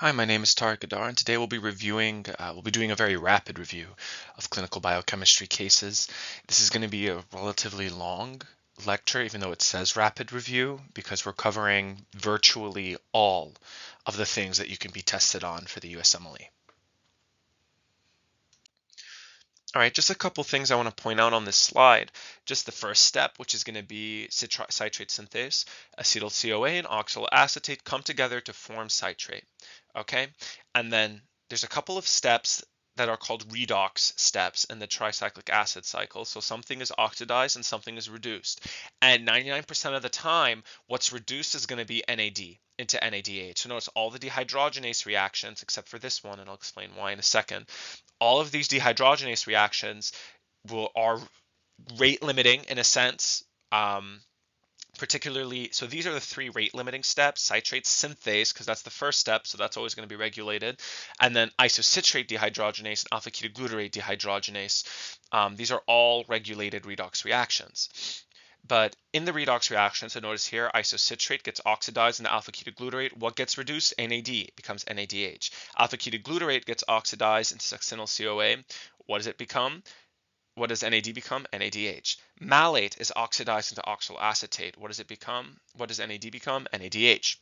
Hi, my name is Tarek Adar, and today we'll be reviewing, uh, we'll be doing a very rapid review of clinical biochemistry cases. This is going to be a relatively long lecture, even though it says rapid review, because we're covering virtually all of the things that you can be tested on for the USMLE. All right, just a couple things I want to point out on this slide. Just the first step, which is going to be citrate synthase, acetyl CoA and oxaloacetate come together to form citrate okay? And then there's a couple of steps that are called redox steps in the tricyclic acid cycle. So something is oxidized and something is reduced. And 99% of the time, what's reduced is going to be NAD into NADH. So notice all the dehydrogenase reactions, except for this one, and I'll explain why in a second. All of these dehydrogenase reactions will are rate limiting in a sense. Um, particularly, so these are the three rate limiting steps, citrate synthase, because that's the first step, so that's always going to be regulated, and then isocitrate dehydrogenase and alpha ketoglutarate dehydrogenase. Um, these are all regulated redox reactions. But in the redox reaction, so notice here, isocitrate gets oxidized into alpha ketoglutarate. What gets reduced? NAD becomes NADH. Alpha ketoglutarate gets oxidized into succinyl CoA. What does it become? What does NAD become? NADH. Malate is oxidized into oxaloacetate. What does it become? What does NAD become? NADH.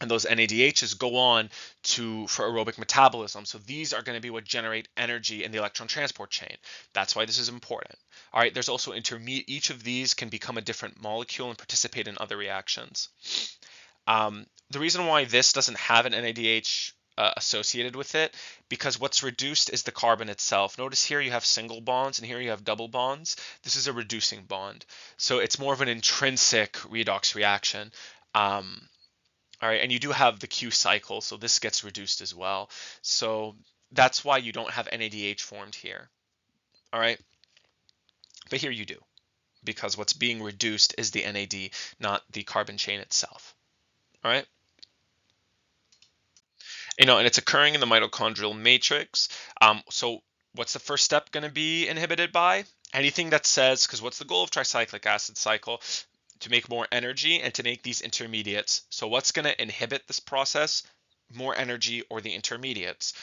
And those NADHs go on to for aerobic metabolism. So these are going to be what generate energy in the electron transport chain. That's why this is important. All right, there's also intermediate. Each of these can become a different molecule and participate in other reactions. Um, the reason why this doesn't have an NADH uh, associated with it because what's reduced is the carbon itself. Notice here you have single bonds and here you have double bonds. This is a reducing bond. So it's more of an intrinsic redox reaction. Um, all right, and you do have the Q cycle, so this gets reduced as well. So that's why you don't have NADH formed here. All right, but here you do because what's being reduced is the NAD, not the carbon chain itself. All right you know, and it's occurring in the mitochondrial matrix. Um, so what's the first step going to be inhibited by? Anything that says, because what's the goal of tricyclic acid cycle? To make more energy and to make these intermediates. So what's going to inhibit this process? More energy or the intermediates.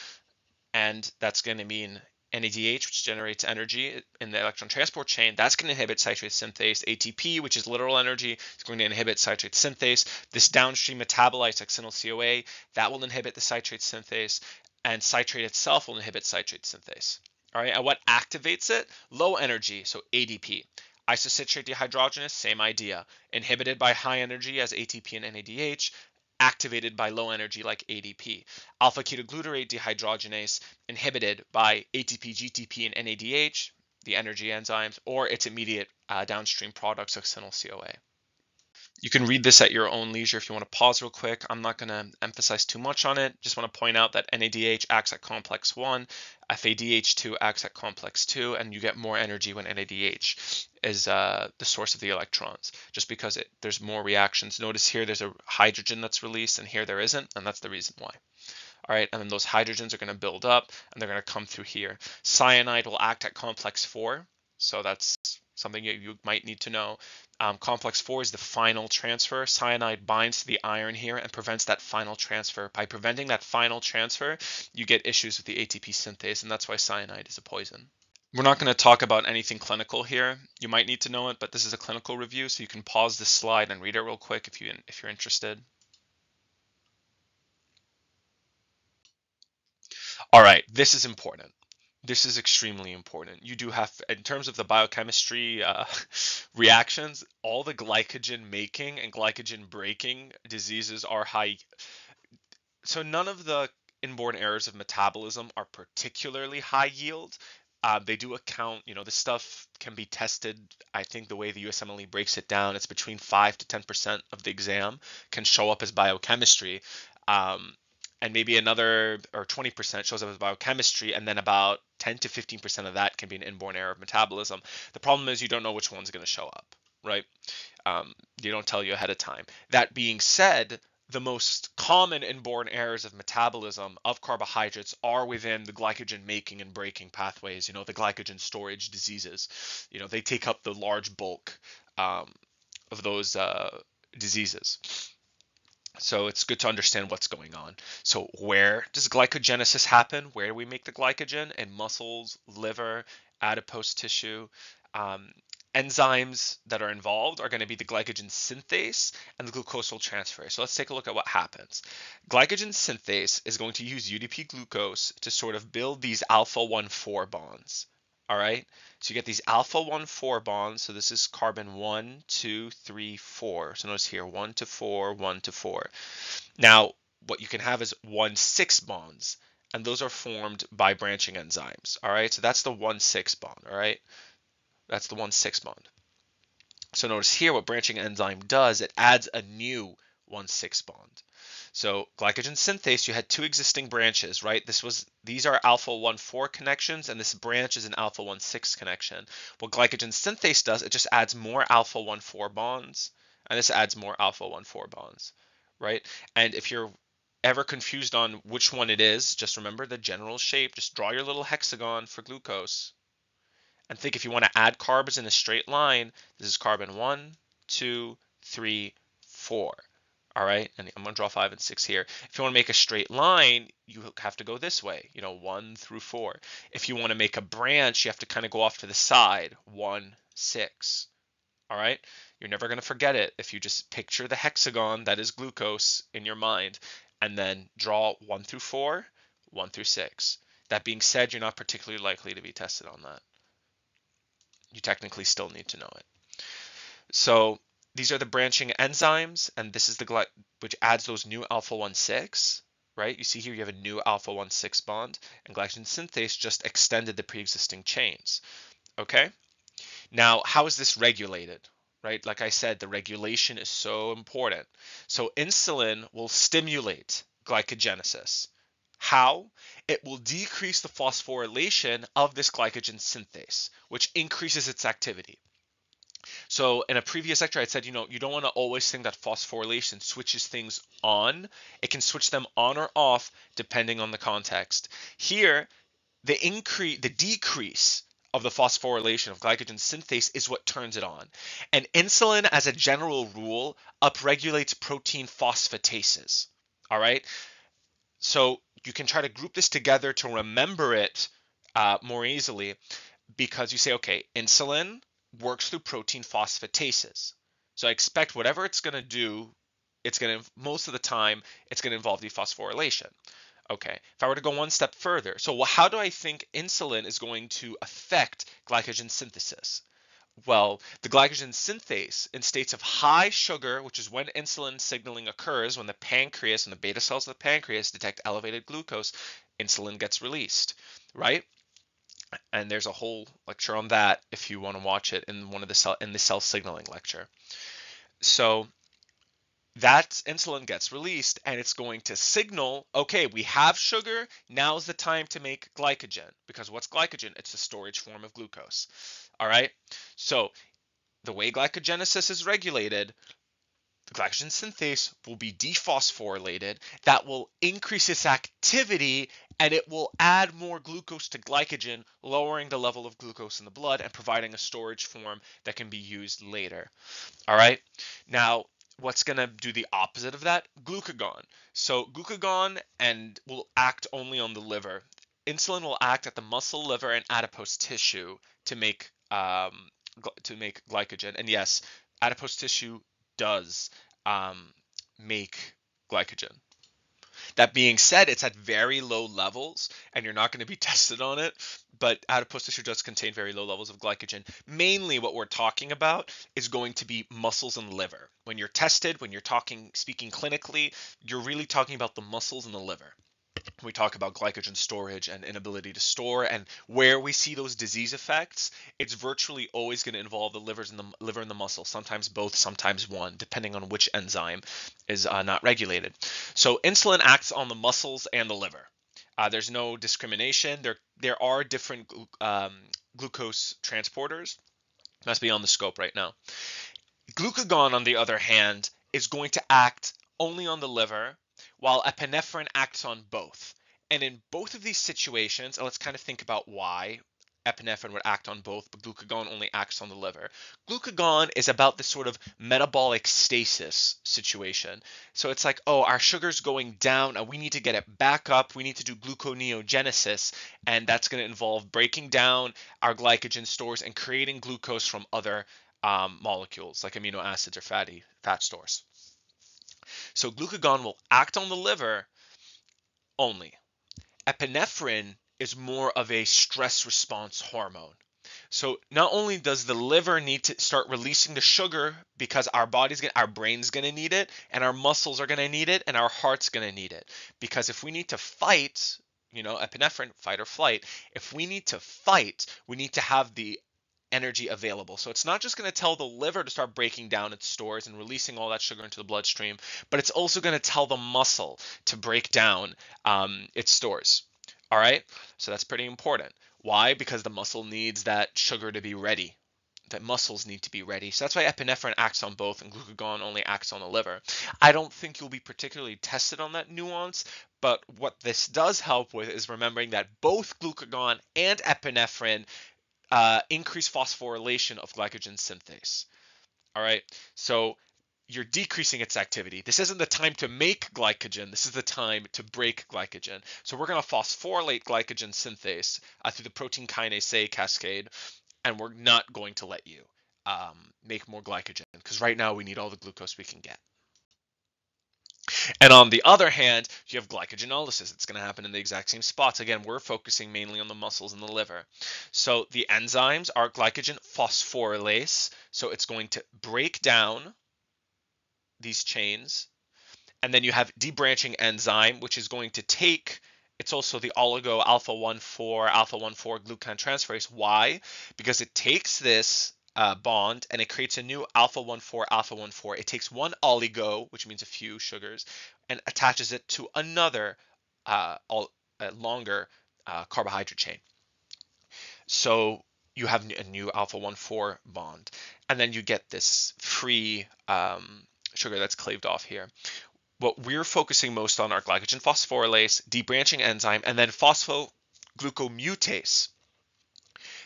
And that's going to mean NADH, which generates energy in the electron transport chain, that's going to inhibit citrate synthase. ATP, which is literal energy, is going to inhibit citrate synthase. This downstream metabolite, succinyl CoA, that will inhibit the citrate synthase, and citrate itself will inhibit citrate synthase. All right, and what activates it? Low energy, so ADP. Isocitrate dehydrogenase, same idea. Inhibited by high energy as ATP and NADH, activated by low energy like ADP. Alpha ketoglutarate dehydrogenase inhibited by ATP, GTP, and NADH, the energy enzymes, or its immediate uh, downstream products, succinyl CoA. You can read this at your own leisure if you want to pause real quick. I'm not going to emphasize too much on it. Just want to point out that NADH acts at complex 1, FADH2 acts at complex 2, and you get more energy when NADH is uh, the source of the electrons, just because it, there's more reactions. Notice here there's a hydrogen that's released, and here there isn't, and that's the reason why. All right, and then those hydrogens are going to build up, and they're going to come through here. Cyanide will act at complex 4, so that's something you might need to know. Um, complex 4 is the final transfer. Cyanide binds to the iron here and prevents that final transfer. By preventing that final transfer, you get issues with the ATP synthase, and that's why cyanide is a poison. We're not going to talk about anything clinical here. You might need to know it, but this is a clinical review, so you can pause this slide and read it real quick if, you, if you're interested. All right, this is important this is extremely important. You do have, in terms of the biochemistry uh, reactions, all the glycogen making and glycogen breaking diseases are high. So none of the inborn errors of metabolism are particularly high yield. Uh, they do account, you know, this stuff can be tested. I think the way the USMLE breaks it down, it's between 5 to 10% of the exam can show up as biochemistry. Um, and maybe another or 20% shows up as biochemistry, and then about 10 to 15% of that can be an inborn error of metabolism. The problem is you don't know which one's going to show up, right? Um, they don't tell you ahead of time. That being said, the most common inborn errors of metabolism of carbohydrates are within the glycogen making and breaking pathways, you know, the glycogen storage diseases. You know, they take up the large bulk um, of those uh, diseases. So it's good to understand what's going on. So where does glycogenesis happen? Where do we make the glycogen? In muscles, liver, adipose tissue. Um, enzymes that are involved are going to be the glycogen synthase and the glucosyl transferase. So let's take a look at what happens. Glycogen synthase is going to use UDP glucose to sort of build these alpha 1 4 bonds. All right, so you get these alpha 1 4 bonds. So this is carbon 1, 2, 3, 4. So notice here 1 to 4, 1 to 4. Now, what you can have is 1 6 bonds, and those are formed by branching enzymes. All right, so that's the 1 6 bond. All right, that's the 1 6 bond. So notice here what branching enzyme does, it adds a new 1 6 bond. So glycogen synthase, you had two existing branches, right? This was these are alpha 1 4 connections, and this branch is an alpha 1 6 connection. What glycogen synthase does, it just adds more alpha 1 4 bonds, and this adds more alpha 1 4 bonds, right? And if you're ever confused on which one it is, just remember the general shape. Just draw your little hexagon for glucose. And think if you want to add carbons in a straight line, this is carbon 1, 2, 3, 4. All right, and I'm gonna draw five and six here. If you want to make a straight line, you have to go this way, you know, one through four. If you want to make a branch, you have to kind of go off to the side, one, six. All right, you're never gonna forget it if you just picture the hexagon that is glucose in your mind, and then draw one through four, one through six. That being said, you're not particularly likely to be tested on that. You technically still need to know it. So these are the branching enzymes, and this is the which adds those new alpha 1 6, right? You see here you have a new alpha 1 6 bond, and glycogen synthase just extended the pre-existing chains. Okay? Now, how is this regulated? Right? Like I said, the regulation is so important. So insulin will stimulate glycogenesis. How? It will decrease the phosphorylation of this glycogen synthase, which increases its activity. So in a previous lecture, I said, you know, you don't want to always think that phosphorylation switches things on. It can switch them on or off depending on the context. Here, the increase, the decrease of the phosphorylation of glycogen synthase is what turns it on. And insulin, as a general rule, upregulates protein phosphatases. All right. So you can try to group this together to remember it uh, more easily because you say, okay, insulin works through protein phosphatases. So I expect whatever it's going to do, it's going to, most of the time, it's going to involve dephosphorylation. Okay, if I were to go one step further, so how do I think insulin is going to affect glycogen synthesis? Well, the glycogen synthase in states of high sugar, which is when insulin signaling occurs, when the pancreas and the beta cells of the pancreas detect elevated glucose, insulin gets released, right? And there's a whole lecture on that if you want to watch it in one of the cell in the cell signaling lecture. So that insulin gets released and it's going to signal, okay, we have sugar, now's the time to make glycogen. Because what's glycogen? It's a storage form of glucose. All right. So the way glycogenesis is regulated, glycogen synthase will be dephosphorylated. That will increase its activity and it will add more glucose to glycogen, lowering the level of glucose in the blood and providing a storage form that can be used later. All right. Now, what's going to do the opposite of that? Glucagon. So glucagon and will act only on the liver. Insulin will act at the muscle, liver, and adipose tissue to make um, to make glycogen. And yes, adipose tissue does um, make glycogen. That being said, it's at very low levels and you're not going to be tested on it, but adipose tissue does contain very low levels of glycogen. Mainly what we're talking about is going to be muscles and liver. When you're tested, when you're talking speaking clinically, you're really talking about the muscles and the liver we talk about glycogen storage and inability to store and where we see those disease effects it's virtually always going to involve the livers and the liver and the muscle sometimes both sometimes one depending on which enzyme is uh, not regulated. So insulin acts on the muscles and the liver. Uh, there's no discrimination. There there are different um, glucose transporters. Must be on the scope right now. Glucagon on the other hand is going to act only on the liver while epinephrine acts on both. And in both of these situations, and let's kind of think about why epinephrine would act on both, but glucagon only acts on the liver. Glucagon is about this sort of metabolic stasis situation. So it's like, oh, our sugar's going down, and we need to get it back up. We need to do gluconeogenesis, and that's going to involve breaking down our glycogen stores and creating glucose from other um, molecules like amino acids or fatty fat stores. So glucagon will act on the liver only. Epinephrine is more of a stress response hormone. So not only does the liver need to start releasing the sugar because our body's gonna, our brain's going to need it and our muscles are going to need it and our heart's going to need it. Because if we need to fight, you know, epinephrine fight or flight, if we need to fight, we need to have the energy available. So it's not just going to tell the liver to start breaking down its stores and releasing all that sugar into the bloodstream, but it's also going to tell the muscle to break down um, its stores. All right, so that's pretty important. Why? Because the muscle needs that sugar to be ready. That muscles need to be ready. So that's why epinephrine acts on both and glucagon only acts on the liver. I don't think you'll be particularly tested on that nuance, but what this does help with is remembering that both glucagon and epinephrine uh, increase phosphorylation of glycogen synthase. All right, so you're decreasing its activity. This isn't the time to make glycogen. This is the time to break glycogen. So we're going to phosphorylate glycogen synthase uh, through the protein kinase A cascade, and we're not going to let you um, make more glycogen because right now we need all the glucose we can get. And on the other hand, you have glycogenolysis. It's going to happen in the exact same spots. Again, we're focusing mainly on the muscles and the liver. So the enzymes are glycogen phosphorylase. So it's going to break down these chains. And then you have debranching enzyme, which is going to take it's also the oligo alpha 1 4 alpha 1 4 glucan transferase. Why? Because it takes this uh, bond and it creates a new alpha 1 4 alpha 1 4. It takes one oligo, which means a few sugars, and attaches it to another uh, all, uh, longer uh, carbohydrate chain. So you have a new alpha 1 4 bond, and then you get this free um, sugar that's claved off here. What we're focusing most on are glycogen phosphorylase, debranching enzyme, and then phosphoglucomutase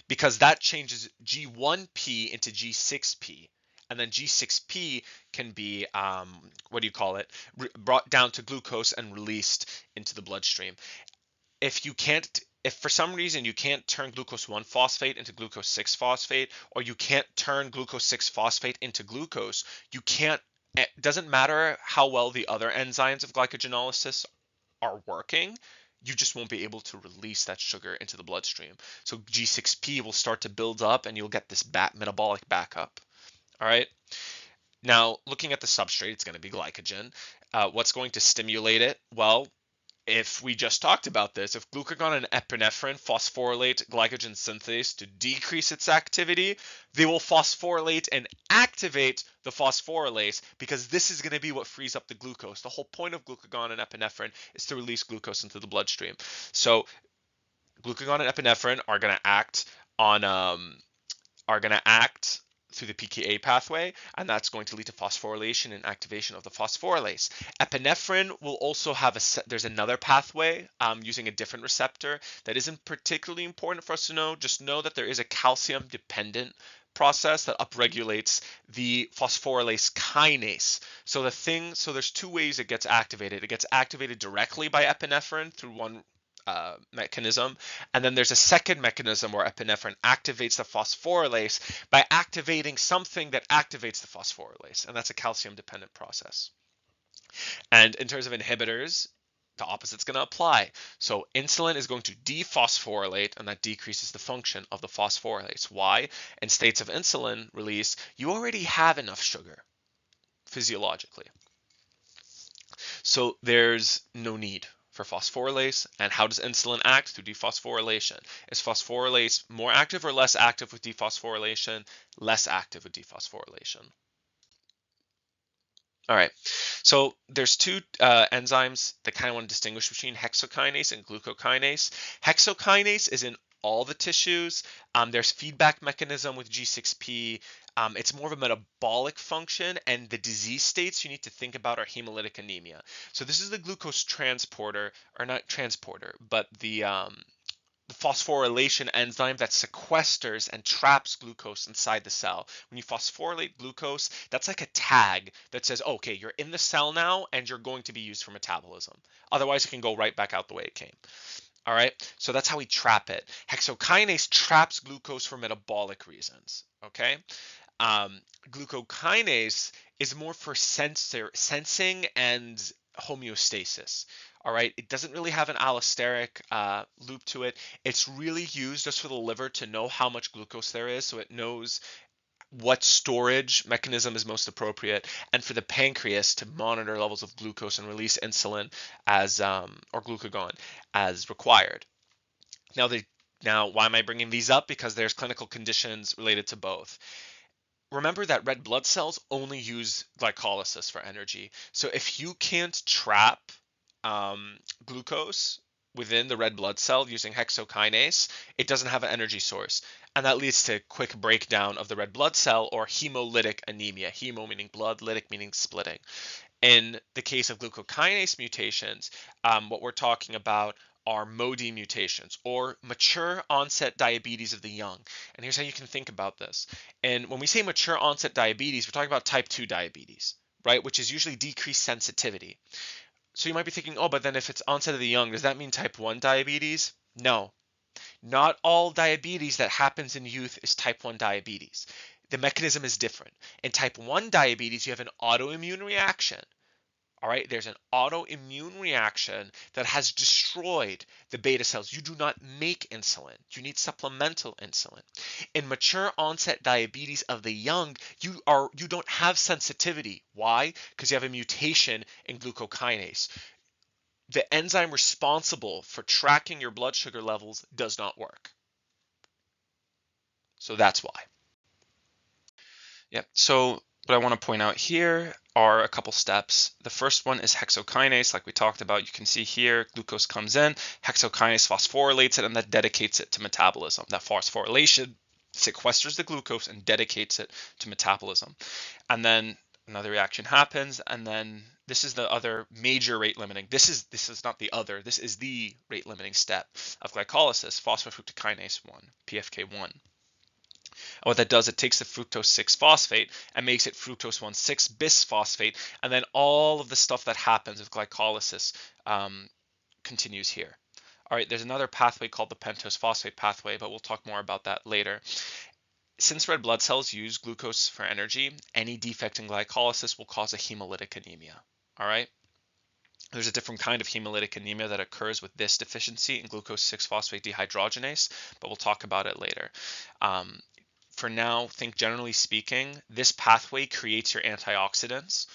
because that changes G1P into G6P. And then G6P can be, um, what do you call it, Re- brought down to glucose and released into the bloodstream. If you can't, if for some reason you can't turn glucose 1 phosphate into glucose 6 phosphate, or you can't turn glucose 6 phosphate into glucose, you can't, it doesn't matter how well the other enzymes of glycogenolysis are working, you just won't be able to release that sugar into the bloodstream. So G6P will start to build up and you'll get this bat metabolic backup. All right. Now, looking at the substrate, it's going to be glycogen. Uh, what's going to stimulate it? Well, if we just talked about this, if glucagon and epinephrine phosphorylate glycogen synthase to decrease its activity, they will phosphorylate and activate the phosphorylase because this is going to be what frees up the glucose. The whole point of glucagon and epinephrine is to release glucose into the bloodstream. So glucagon and epinephrine are going to act on um, are going to act through the PKA pathway, and that's going to lead to phosphorylation and activation of the phosphorylase. Epinephrine will also have a there's another pathway um, using a different receptor that isn't particularly important for us to know. Just know that there is a calcium dependent process that upregulates the phosphorylase kinase. So the thing, so there's two ways it gets activated. It gets activated directly by epinephrine through one uh, mechanism. And then there's a second mechanism where epinephrine activates the phosphorylase by activating something that activates the phosphorylase, and that's a calcium dependent process. And in terms of inhibitors, the opposite's going to apply. So insulin is going to dephosphorylate, and that decreases the function of the phosphorylase. Why? In states of insulin release, you already have enough sugar physiologically. So there's no need for phosphorylase? And how does insulin act through dephosphorylation? Is phosphorylase more active or less active with dephosphorylation? Less active with dephosphorylation. All right. So there's two uh, enzymes that kind of want to distinguish between hexokinase and glucokinase. Hexokinase is in all the tissues. Um, there's feedback mechanism with G6P. Um, it's more of a metabolic function, and the disease states you need to think about are hemolytic anemia. So this is the glucose transporter, or not transporter, but the um, the phosphorylation enzyme that sequesters and traps glucose inside the cell. When you phosphorylate glucose, that's like a tag that says, okay, you're in the cell now and you're going to be used for metabolism. Otherwise, it can go right back out the way it came. All right, so that's how we trap it. Hexokinase traps glucose for metabolic reasons. Okay, um, glucokinase is more for sensor sensing and homeostasis. All right, it doesn't really have an allosteric uh, loop to it. It's really used just for the liver to know how much glucose there is, so it knows what storage mechanism is most appropriate, and for the pancreas to monitor levels of glucose and release insulin as um, or glucagon as required. Now, the now why am I bringing these up? Because there's clinical conditions related to both remember that red blood cells only use glycolysis for energy. So if you can't trap um, glucose within the red blood cell using hexokinase, it doesn't have an energy source. And that leads to quick breakdown of the red blood cell or hemolytic anemia. Hemo meaning blood, lytic meaning splitting. In the case of glucokinase mutations, um, what we're talking about are MODY mutations or mature onset diabetes of the young. And here's how you can think about this. And when we say mature onset diabetes, we're talking about type 2 diabetes, right? Which is usually decreased sensitivity. So you might be thinking, oh, but then if it's onset of the young, does that mean type 1 diabetes? No. Not all diabetes that happens in youth is type 1 diabetes. The mechanism is different. In type 1 diabetes, you have an autoimmune reaction all right, there's an autoimmune reaction that has destroyed the beta cells. You do not make insulin. You need supplemental insulin. In mature onset diabetes of the young, you are you don't have sensitivity. Why? Because you have a mutation in glucokinase. The enzyme responsible for tracking your blood sugar levels does not work. So that's why. Yeah, so what I want to point out here are a couple steps. The first one is hexokinase, like we talked about. You can see here, glucose comes in, hexokinase phosphorylates it, and that dedicates it to metabolism. That phosphorylation sequesters the glucose and dedicates it to metabolism. And then another reaction happens, and then this is the other major rate limiting. This is this is not the other. This is the rate limiting step of glycolysis, phosphofructokinase 1, PFK1. And what that does, it takes the fructose 6 phosphate and makes it fructose 1 6 bisphosphate. And then all of the stuff that happens with glycolysis um, continues here. All right, there's another pathway called the pentose phosphate pathway, but we'll talk more about that later. Since red blood cells use glucose for energy, any defect in glycolysis will cause a hemolytic anemia. All right. There's a different kind of hemolytic anemia that occurs with this deficiency in glucose 6 phosphate dehydrogenase, but we'll talk about it later. Um, for now, think generally speaking, this pathway creates your antioxidants.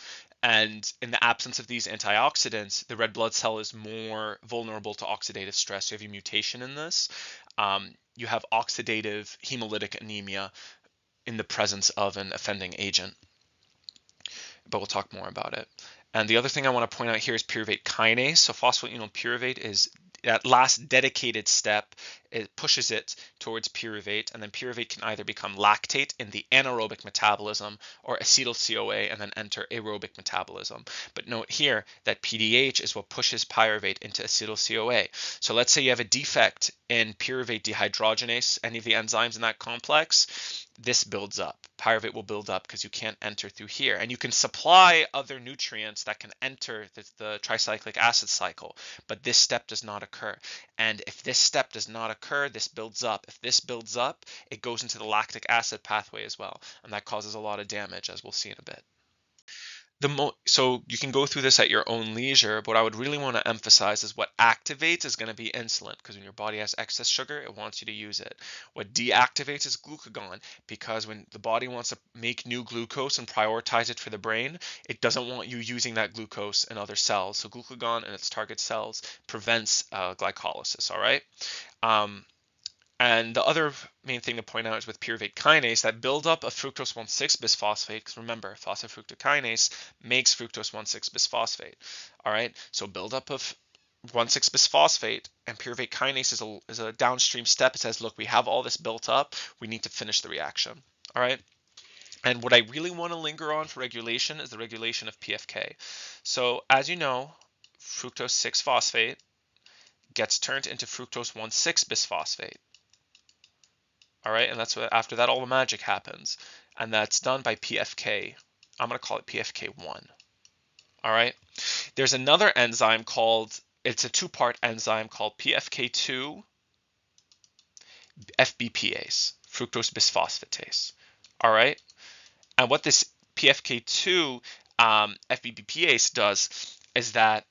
And in the absence of these antioxidants, the red blood cell is more vulnerable to oxidative stress. You have a mutation in this. Um, you have oxidative hemolytic anemia in the presence of an offending agent. But we'll talk more about it. And the other thing I want to point out here is pyruvate kinase. So phosphoenol pyruvate is that last dedicated step it pushes it towards pyruvate and then pyruvate can either become lactate in the anaerobic metabolism or acetyl CoA and then enter aerobic metabolism but note here that PDH is what pushes pyruvate into acetyl CoA so let's say you have a defect in pyruvate dehydrogenase any of the enzymes in that complex this builds up. Pyruvate will build up because you can't enter through here. And you can supply other nutrients that can enter the, the, tricyclic acid cycle, but this step does not occur. And if this step does not occur, this builds up. If this builds up, it goes into the lactic acid pathway as well. And that causes a lot of damage, as we'll see in a bit the mo- so you can go through this at your own leisure but what i would really want to emphasize is what activates is going to be insulin because when your body has excess sugar it wants you to use it. What deactivates is glucagon because when the body wants to make new glucose and prioritize it for the brain it doesn't want you using that glucose in other cells. So glucagon and its target cells prevents uh, glycolysis all right? Um, and the other main thing to point out is with pyruvate kinase, that buildup of fructose 1,6 bisphosphate, because remember, phosphofructokinase makes fructose 1,6 bisphosphate. All right, so buildup of 1,6 bisphosphate and pyruvate kinase is a, is a downstream step. It says, look, we have all this built up. We need to finish the reaction. All right. And what I really want to linger on for regulation is the regulation of PFK. So as you know, fructose 6 phosphate gets turned into fructose 1,6 bisphosphate. All right, and that's what after that all the magic happens, and that's done by PFK. I'm going to call it PFK1. All right. There's another enzyme called it's a two-part enzyme called PFK2 FBPase, fructose bisphosphatase. All right. And what this PFK2 um, FBPase does is that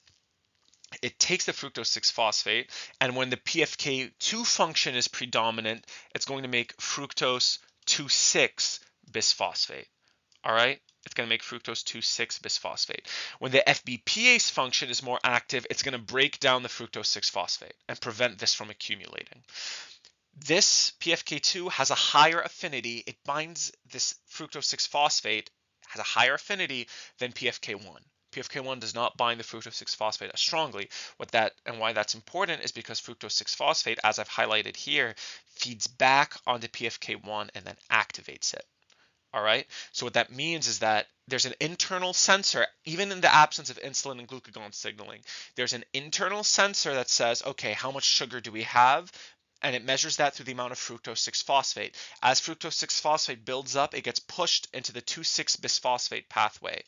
it takes the fructose 6 phosphate, and when the PFK2 function is predominant, it's going to make fructose 2,6 bisphosphate. All right? It's going to make fructose 2,6 bisphosphate. When the FBPase function is more active, it's going to break down the fructose 6 phosphate and prevent this from accumulating. This PFK2 has a higher affinity. It binds this fructose 6 phosphate has a higher affinity than PFK1. PFK1 does not bind the fructose 6-phosphate as strongly. What that and why that's important is because fructose 6-phosphate, as I've highlighted here, feeds back onto PFK1 and then activates it. All right. So what that means is that there's an internal sensor, even in the absence of insulin and glucagon signaling. There's an internal sensor that says, okay, how much sugar do we have? And it measures that through the amount of fructose 6-phosphate. As fructose 6-phosphate builds up, it gets pushed into the 2,6-bisphosphate pathway.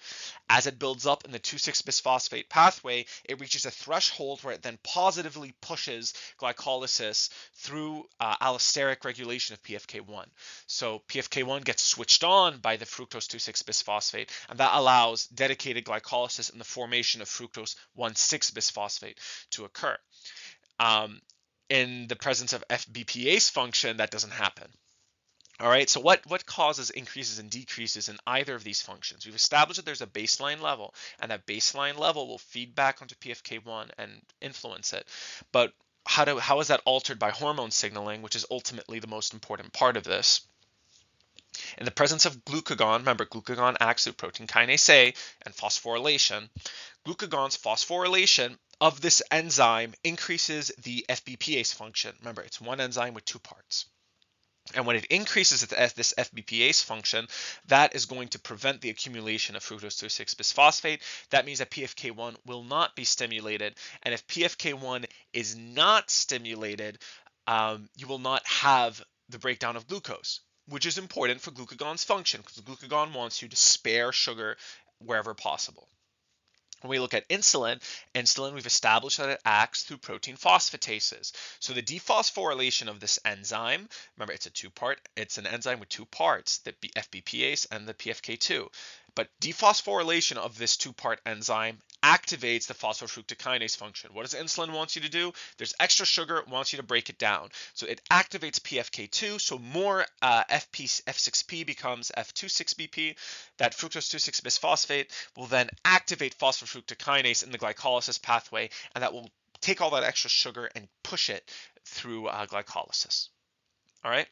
As it builds up in the 2,6-bisphosphate pathway, it reaches a threshold where it then positively pushes glycolysis through uh, allosteric regulation of PFK1. So PFK1 gets switched on by the fructose 2,6-bisphosphate, and that allows dedicated glycolysis and the formation of fructose 1,6-bisphosphate to occur. Um, in the presence of FBPase function, that doesn't happen. All right, so what, what causes increases and decreases in either of these functions? We've established that there's a baseline level, and that baseline level will feed back onto PFK1 and influence it. But how, do, how is that altered by hormone signaling, which is ultimately the most important part of this? In the presence of glucagon, remember glucagon acts through protein kinase A and phosphorylation. Glucagon's phosphorylation of this enzyme increases the FBPase function. Remember, it's one enzyme with two parts. And when it increases this FBPase function, that is going to prevent the accumulation of fructose 2,6 bisphosphate. That means that PFK1 will not be stimulated. And if PFK1 is not stimulated, um, you will not have the breakdown of glucose, which is important for glucagon's function because glucagon wants you to spare sugar wherever possible. When we look at insulin, insulin, we've established that it acts through protein phosphatases. So the dephosphorylation of this enzyme, remember it's a two-part, it's an enzyme with two parts, the FBPase and the PFK2. But dephosphorylation of this two-part enzyme activates the phosphofructokinase function. What does insulin want you to do? There's extra sugar, it wants you to break it down. So it activates PFK2, so more uh, FP, F6P becomes F26BP. That fructose 2,6 bisphosphate will then activate phosphofructokinase in the glycolysis pathway, and that will take all that extra sugar and push it through uh, glycolysis. All right.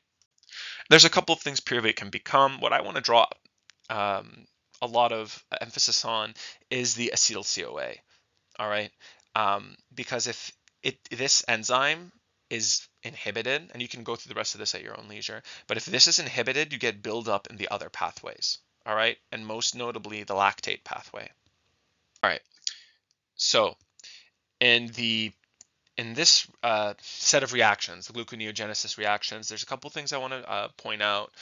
There's a couple of things pyruvate can become. What I want to draw um, a lot of emphasis on is the acetyl CoA. All right, um, because if it this enzyme is inhibited, and you can go through the rest of this at your own leisure, but if this is inhibited, you get buildup in the other pathways. All right, and most notably the lactate pathway. All right, so in the in this uh, set of reactions, the gluconeogenesis reactions, there's a couple things I want to uh, point out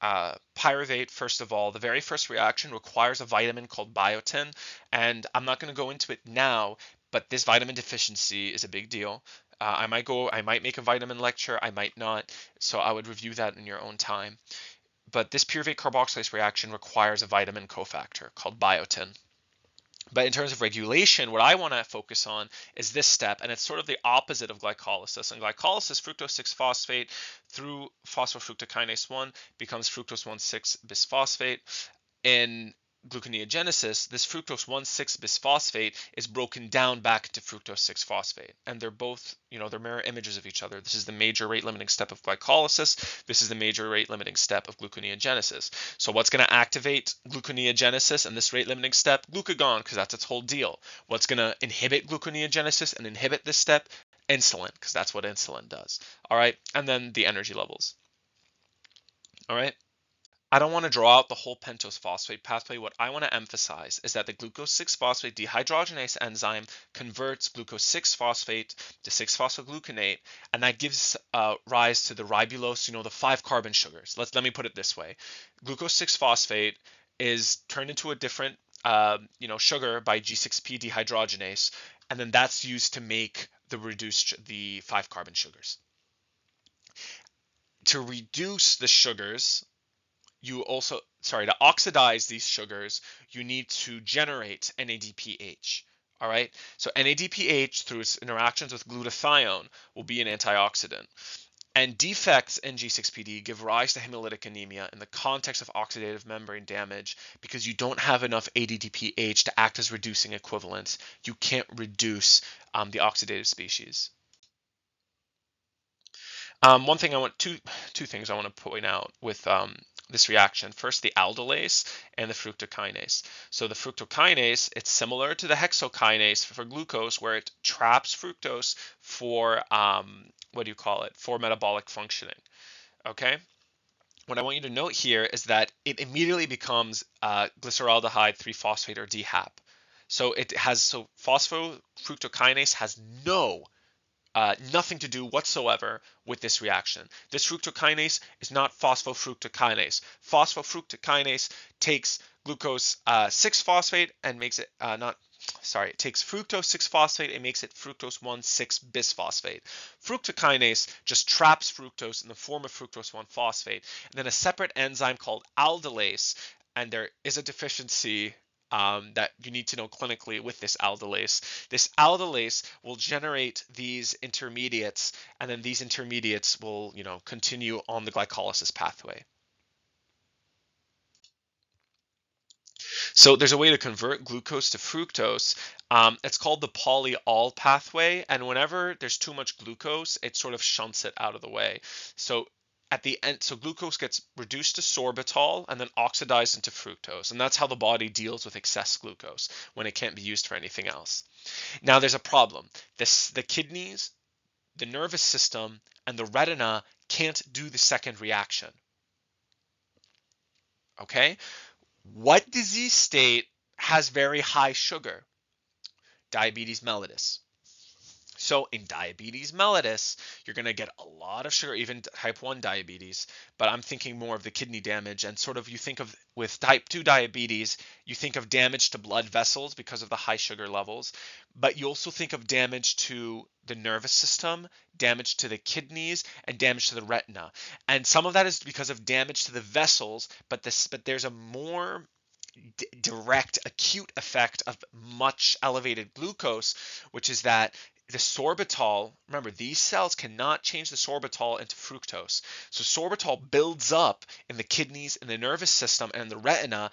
uh, pyruvate, first of all, the very first reaction requires a vitamin called biotin, and I'm not going to go into it now, but this vitamin deficiency is a big deal. Uh, I might go, I might make a vitamin lecture, I might not, so I would review that in your own time. But this pyruvate carboxylase reaction requires a vitamin cofactor called biotin. But in terms of regulation, what I want to focus on is this step, and it's sort of the opposite of glycolysis. In glycolysis, fructose 6 phosphate through phosphofructokinase 1 becomes fructose 1,6 bisphosphate. In gluconeogenesis, this fructose 1,6 bisphosphate is broken down back to fructose 6 phosphate. And they're both, you know, they're mirror images of each other. This is the major rate limiting step of glycolysis. This is the major rate limiting step of gluconeogenesis. So what's going to activate gluconeogenesis and this rate limiting step? Glucagon, because that's its whole deal. What's going to inhibit gluconeogenesis and inhibit this step? Insulin, because that's what insulin does. All right. And then the energy levels. All right. I don't want to draw out the whole pentose phosphate pathway. What I want to emphasize is that the glucose 6 phosphate dehydrogenase enzyme converts glucose 6 phosphate to 6 phosphogluconate, and that gives uh, rise to the ribulose, you know, the five carbon sugars. Let's let me put it this way: glucose 6 phosphate is turned into a different, uh, you know, sugar by G6P dehydrogenase, and then that's used to make the reduced the five carbon sugars. To reduce the sugars you also, sorry, to oxidize these sugars, you need to generate NADPH. All right, so NADPH through its interactions with glutathione will be an antioxidant. And defects in G6PD give rise to hemolytic anemia in the context of oxidative membrane damage because you don't have enough NADPH to act as reducing equivalents. You can't reduce um, the oxidative species. Um, one thing I want two two things I want to point out with um, this reaction. First, the aldolase and the fructokinase. So the fructokinase, it's similar to the hexokinase for glucose, where it traps fructose for um, what do you call it? For metabolic functioning. Okay. What I want you to note here is that it immediately becomes uh, glyceraldehyde 3-phosphate or DHAP. So it has so phosphofructokinase has no uh, nothing to do whatsoever with this reaction. This fructokinase is not phosphofructokinase. Phosphofructokinase takes glucose uh, 6-phosphate and makes it uh, not sorry, it takes fructose 6-phosphate and makes it fructose 1,6-bisphosphate. Fructokinase just traps fructose in the form of fructose 1-phosphate. And then a separate enzyme called aldolase, and there is a deficiency um, that you need to know clinically with this aldolase. This aldolase will generate these intermediates, and then these intermediates will, you know, continue on the glycolysis pathway. So there's a way to convert glucose to fructose. Um, it's called the polyol pathway, and whenever there's too much glucose, it sort of shunts it out of the way. So at the end, so glucose gets reduced to sorbitol and then oxidized into fructose. And that's how the body deals with excess glucose when it can't be used for anything else. Now there's a problem. This, the kidneys, the nervous system, and the retina can't do the second reaction. Okay? What disease state has very high sugar? Diabetes mellitus. So in diabetes mellitus, you're going to get a lot of sugar, even type 1 diabetes. But I'm thinking more of the kidney damage and sort of you think of with type 2 diabetes, you think of damage to blood vessels because of the high sugar levels. But you also think of damage to the nervous system, damage to the kidneys, and damage to the retina. And some of that is because of damage to the vessels, but this but there's a more d- direct acute effect of much elevated glucose, which is that the sorbitol, remember these cells cannot change the sorbitol into fructose. So sorbitol builds up in the kidneys, in the nervous system, and the retina.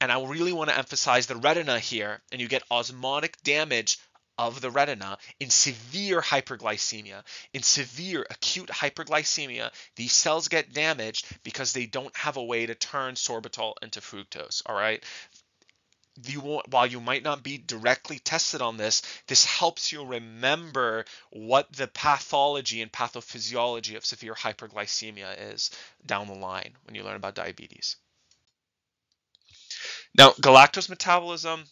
And I really want to emphasize the retina here, and you get osmotic damage of the retina in severe hyperglycemia. In severe acute hyperglycemia, these cells get damaged because they don't have a way to turn sorbitol into fructose. All right you while you might not be directly tested on this, this helps you remember what the pathology and pathophysiology of severe hyperglycemia is down the line when you learn about diabetes. Now, galactose metabolism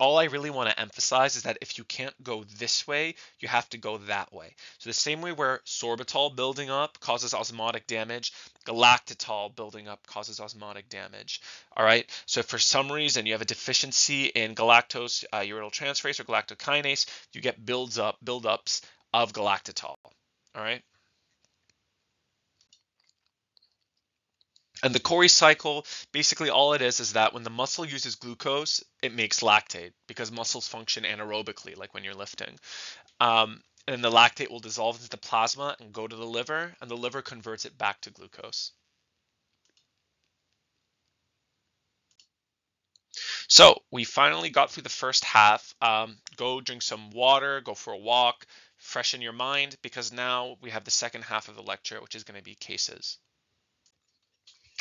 all I really want to emphasize is that if you can't go this way, you have to go that way. So the same way where sorbitol building up causes osmotic damage, galactitol building up causes osmotic damage. All right. So for some reason you have a deficiency in galactose uh, transferase or galactokinase, you get builds up buildups of galactitol. All right. And the Cori cycle, basically all it is is that when the muscle uses glucose, it makes lactate because muscles function anaerobically, like when you're lifting. Um, and the lactate will dissolve into the plasma and go to the liver, and the liver converts it back to glucose. So we finally got through the first half. Um, go drink some water, go for a walk, freshen your mind, because now we have the second half of the lecture, which is going to be cases.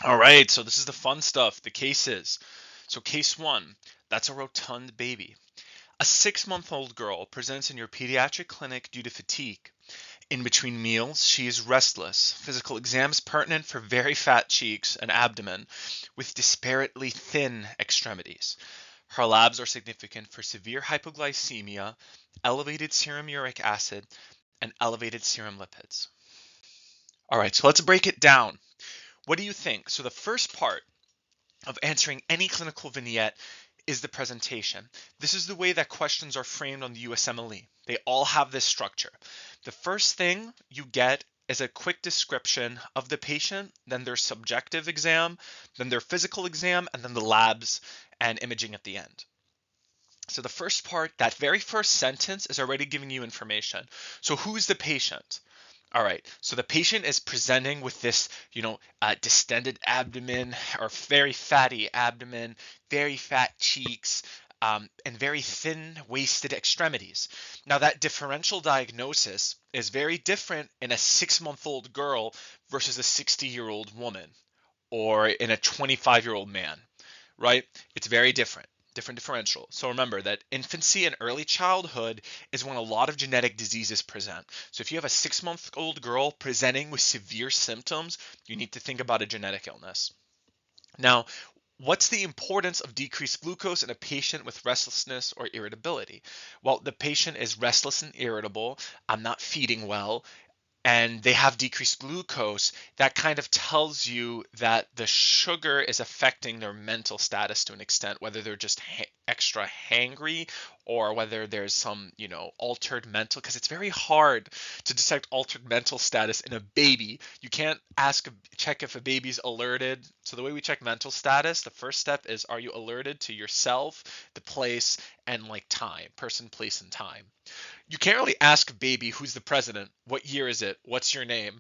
All right, so this is the fun stuff, the cases. So case one, that's a rotund baby. A six month old girl presents in your pediatric clinic due to fatigue. In between meals, she is restless. Physical exams pertinent for very fat cheeks and abdomen with disparately thin extremities. Her labs are significant for severe hypoglycemia, elevated serum uric acid, and elevated serum lipids. All right, so let's break it down. What do you think? So the first part of answering any clinical vignette is the presentation. This is the way that questions are framed on the USMLE. They all have this structure. The first thing you get is a quick description of the patient, then their subjective exam, then their physical exam, and then the labs and imaging at the end. So the first part, that very first sentence is already giving you information. So who's the patient? All right, so the patient is presenting with this, you know, uh, distended abdomen or very fatty abdomen, very fat cheeks, um, and very thin waisted extremities. Now, that differential diagnosis is very different in a six month old girl versus a 60 year old woman or in a 25 year old man, right? It's very different different differential. So remember that infancy and early childhood is when a lot of genetic diseases present. So if you have a six month old girl presenting with severe symptoms, you need to think about a genetic illness. Now, What's the importance of decreased glucose in a patient with restlessness or irritability? Well, the patient is restless and irritable. I'm not feeding well and they have decreased glucose, that kind of tells you that the sugar is affecting their mental status to an extent, whether they're just ha- extra hangry or whether there's some, you know, altered mental, because it's very hard to detect altered mental status in a baby. You can't ask, check if a baby's alerted. So the way we check mental status, the first step is, are you alerted to yourself, the place, and like time, person, place, and time you can't really ask a baby who's the president, what year is it, what's your name.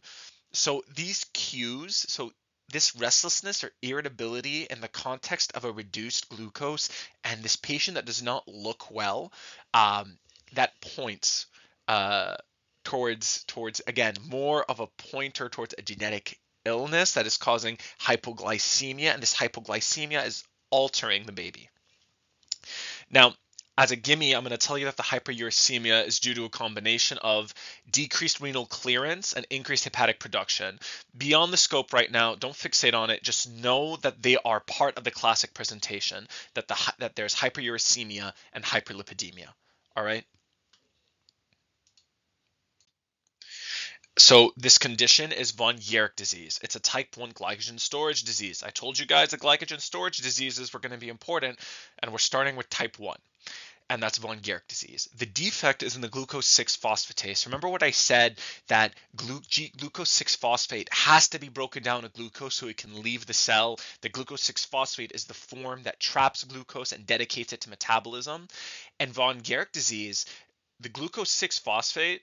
So these cues, so this restlessness or irritability in the context of a reduced glucose and this patient that does not look well, um, that points uh, towards towards again more of a pointer towards a genetic illness that is causing hypoglycemia, and this hypoglycemia is altering the baby. Now, as a gimme, I'm going to tell you that the hyperuricemia is due to a combination of decreased renal clearance and increased hepatic production. Beyond the scope right now, don't fixate on it. Just know that they are part of the classic presentation. That the that there's hyperuricemia and hyperlipidemia. All right. So this condition is von Gierke disease. It's a type 1 glycogen storage disease. I told you guys that glycogen storage diseases were going to be important, and we're starting with type 1 and that's von Gierke disease. The defect is in the glucose 6 phosphatase. Remember what I said that glu- G- glucose 6 phosphate has to be broken down to glucose so it can leave the cell. The glucose 6 phosphate is the form that traps glucose and dedicates it to metabolism. And von Gierke disease, the glucose 6 phosphate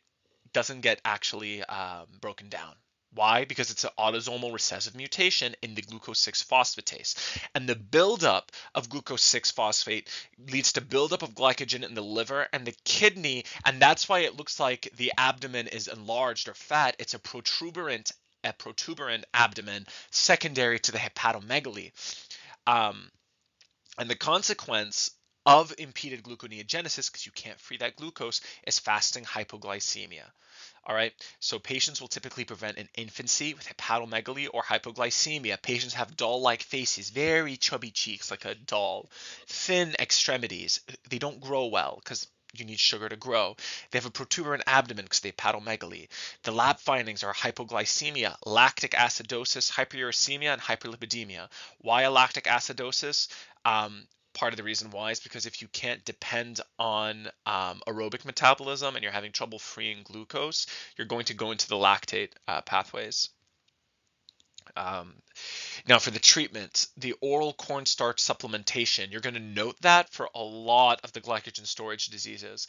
doesn't get actually um, broken down. Why? Because it's an autosomal recessive mutation in the glucose 6 phosphatase. And the buildup of glucose 6 phosphate leads to buildup of glycogen in the liver and the kidney. And that's why it looks like the abdomen is enlarged or fat. It's a protuberant, a protuberant abdomen secondary to the hepatomegaly. Um, and the consequence of impeded gluconeogenesis, because you can't free that glucose, is fasting hypoglycemia. All right. So patients will typically prevent in infancy with hepatomegaly or hypoglycemia. Patients have doll-like faces, very chubby cheeks like a doll, thin extremities. They don't grow well because you need sugar to grow. They have a protuberant abdomen because they have hepatomegaly. The lab findings are hypoglycemia, lactic acidosis, hyperuricemia, and hyperlipidemia. Why a lactic acidosis? Um, part of the reason why is because if you can't depend on um, aerobic metabolism and you're having trouble freeing glucose, you're going to go into the lactate uh, pathways. Um, now, for the treatment, the oral cornstarch supplementation, you're going to note that for a lot of the glycogen storage diseases.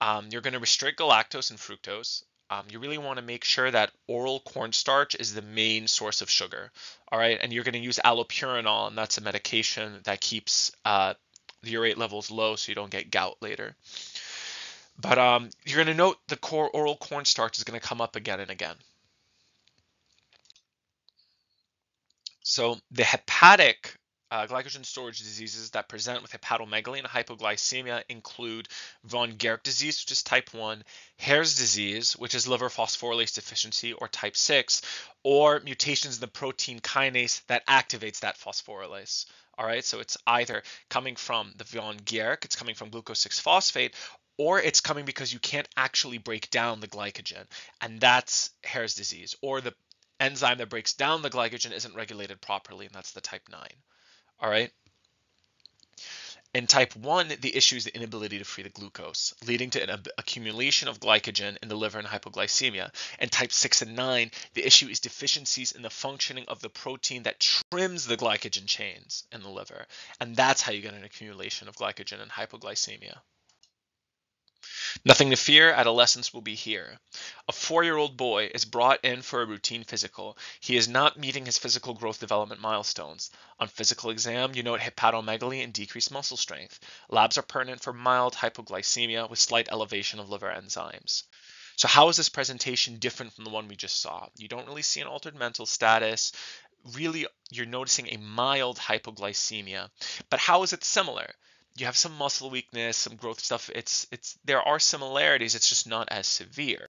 Um, you're going to restrict galactose and fructose um, you really want to make sure that oral cornstarch is the main source of sugar. All right, and you're going to use allopurinol, and that's a medication that keeps uh, the urate levels low so you don't get gout later. But um, you're going to note the core oral cornstarch is going to come up again and again. So the hepatic uh, glycogen storage diseases that present with hepatomegaly and hypoglycemia include von Gierke disease, which is type 1, Hers disease, which is liver phosphorylase deficiency, or type 6, or mutations in the protein kinase that activates that phosphorylase. All right, so it's either coming from the von Gierke, it's coming from glucose 6 phosphate, or it's coming because you can't actually break down the glycogen, and that's Hers disease, or the enzyme that breaks down the glycogen isn't regulated properly, and that's the type 9. All right. In type 1, the issue is the inability to free the glucose, leading to an accumulation of glycogen in the liver and hypoglycemia. And type 6 and 9, the issue is deficiencies in the functioning of the protein that trims the glycogen chains in the liver. And that's how you get an accumulation of glycogen and hypoglycemia. Nothing to fear, adolescence will be here. A four year old boy is brought in for a routine physical. He is not meeting his physical growth development milestones. On physical exam, you note hepatomegaly and decreased muscle strength. Labs are pertinent for mild hypoglycemia with slight elevation of liver enzymes. So, how is this presentation different from the one we just saw? You don't really see an altered mental status. Really, you're noticing a mild hypoglycemia. But how is it similar? You have some muscle weakness, some growth stuff. It's it's there are similarities. It's just not as severe,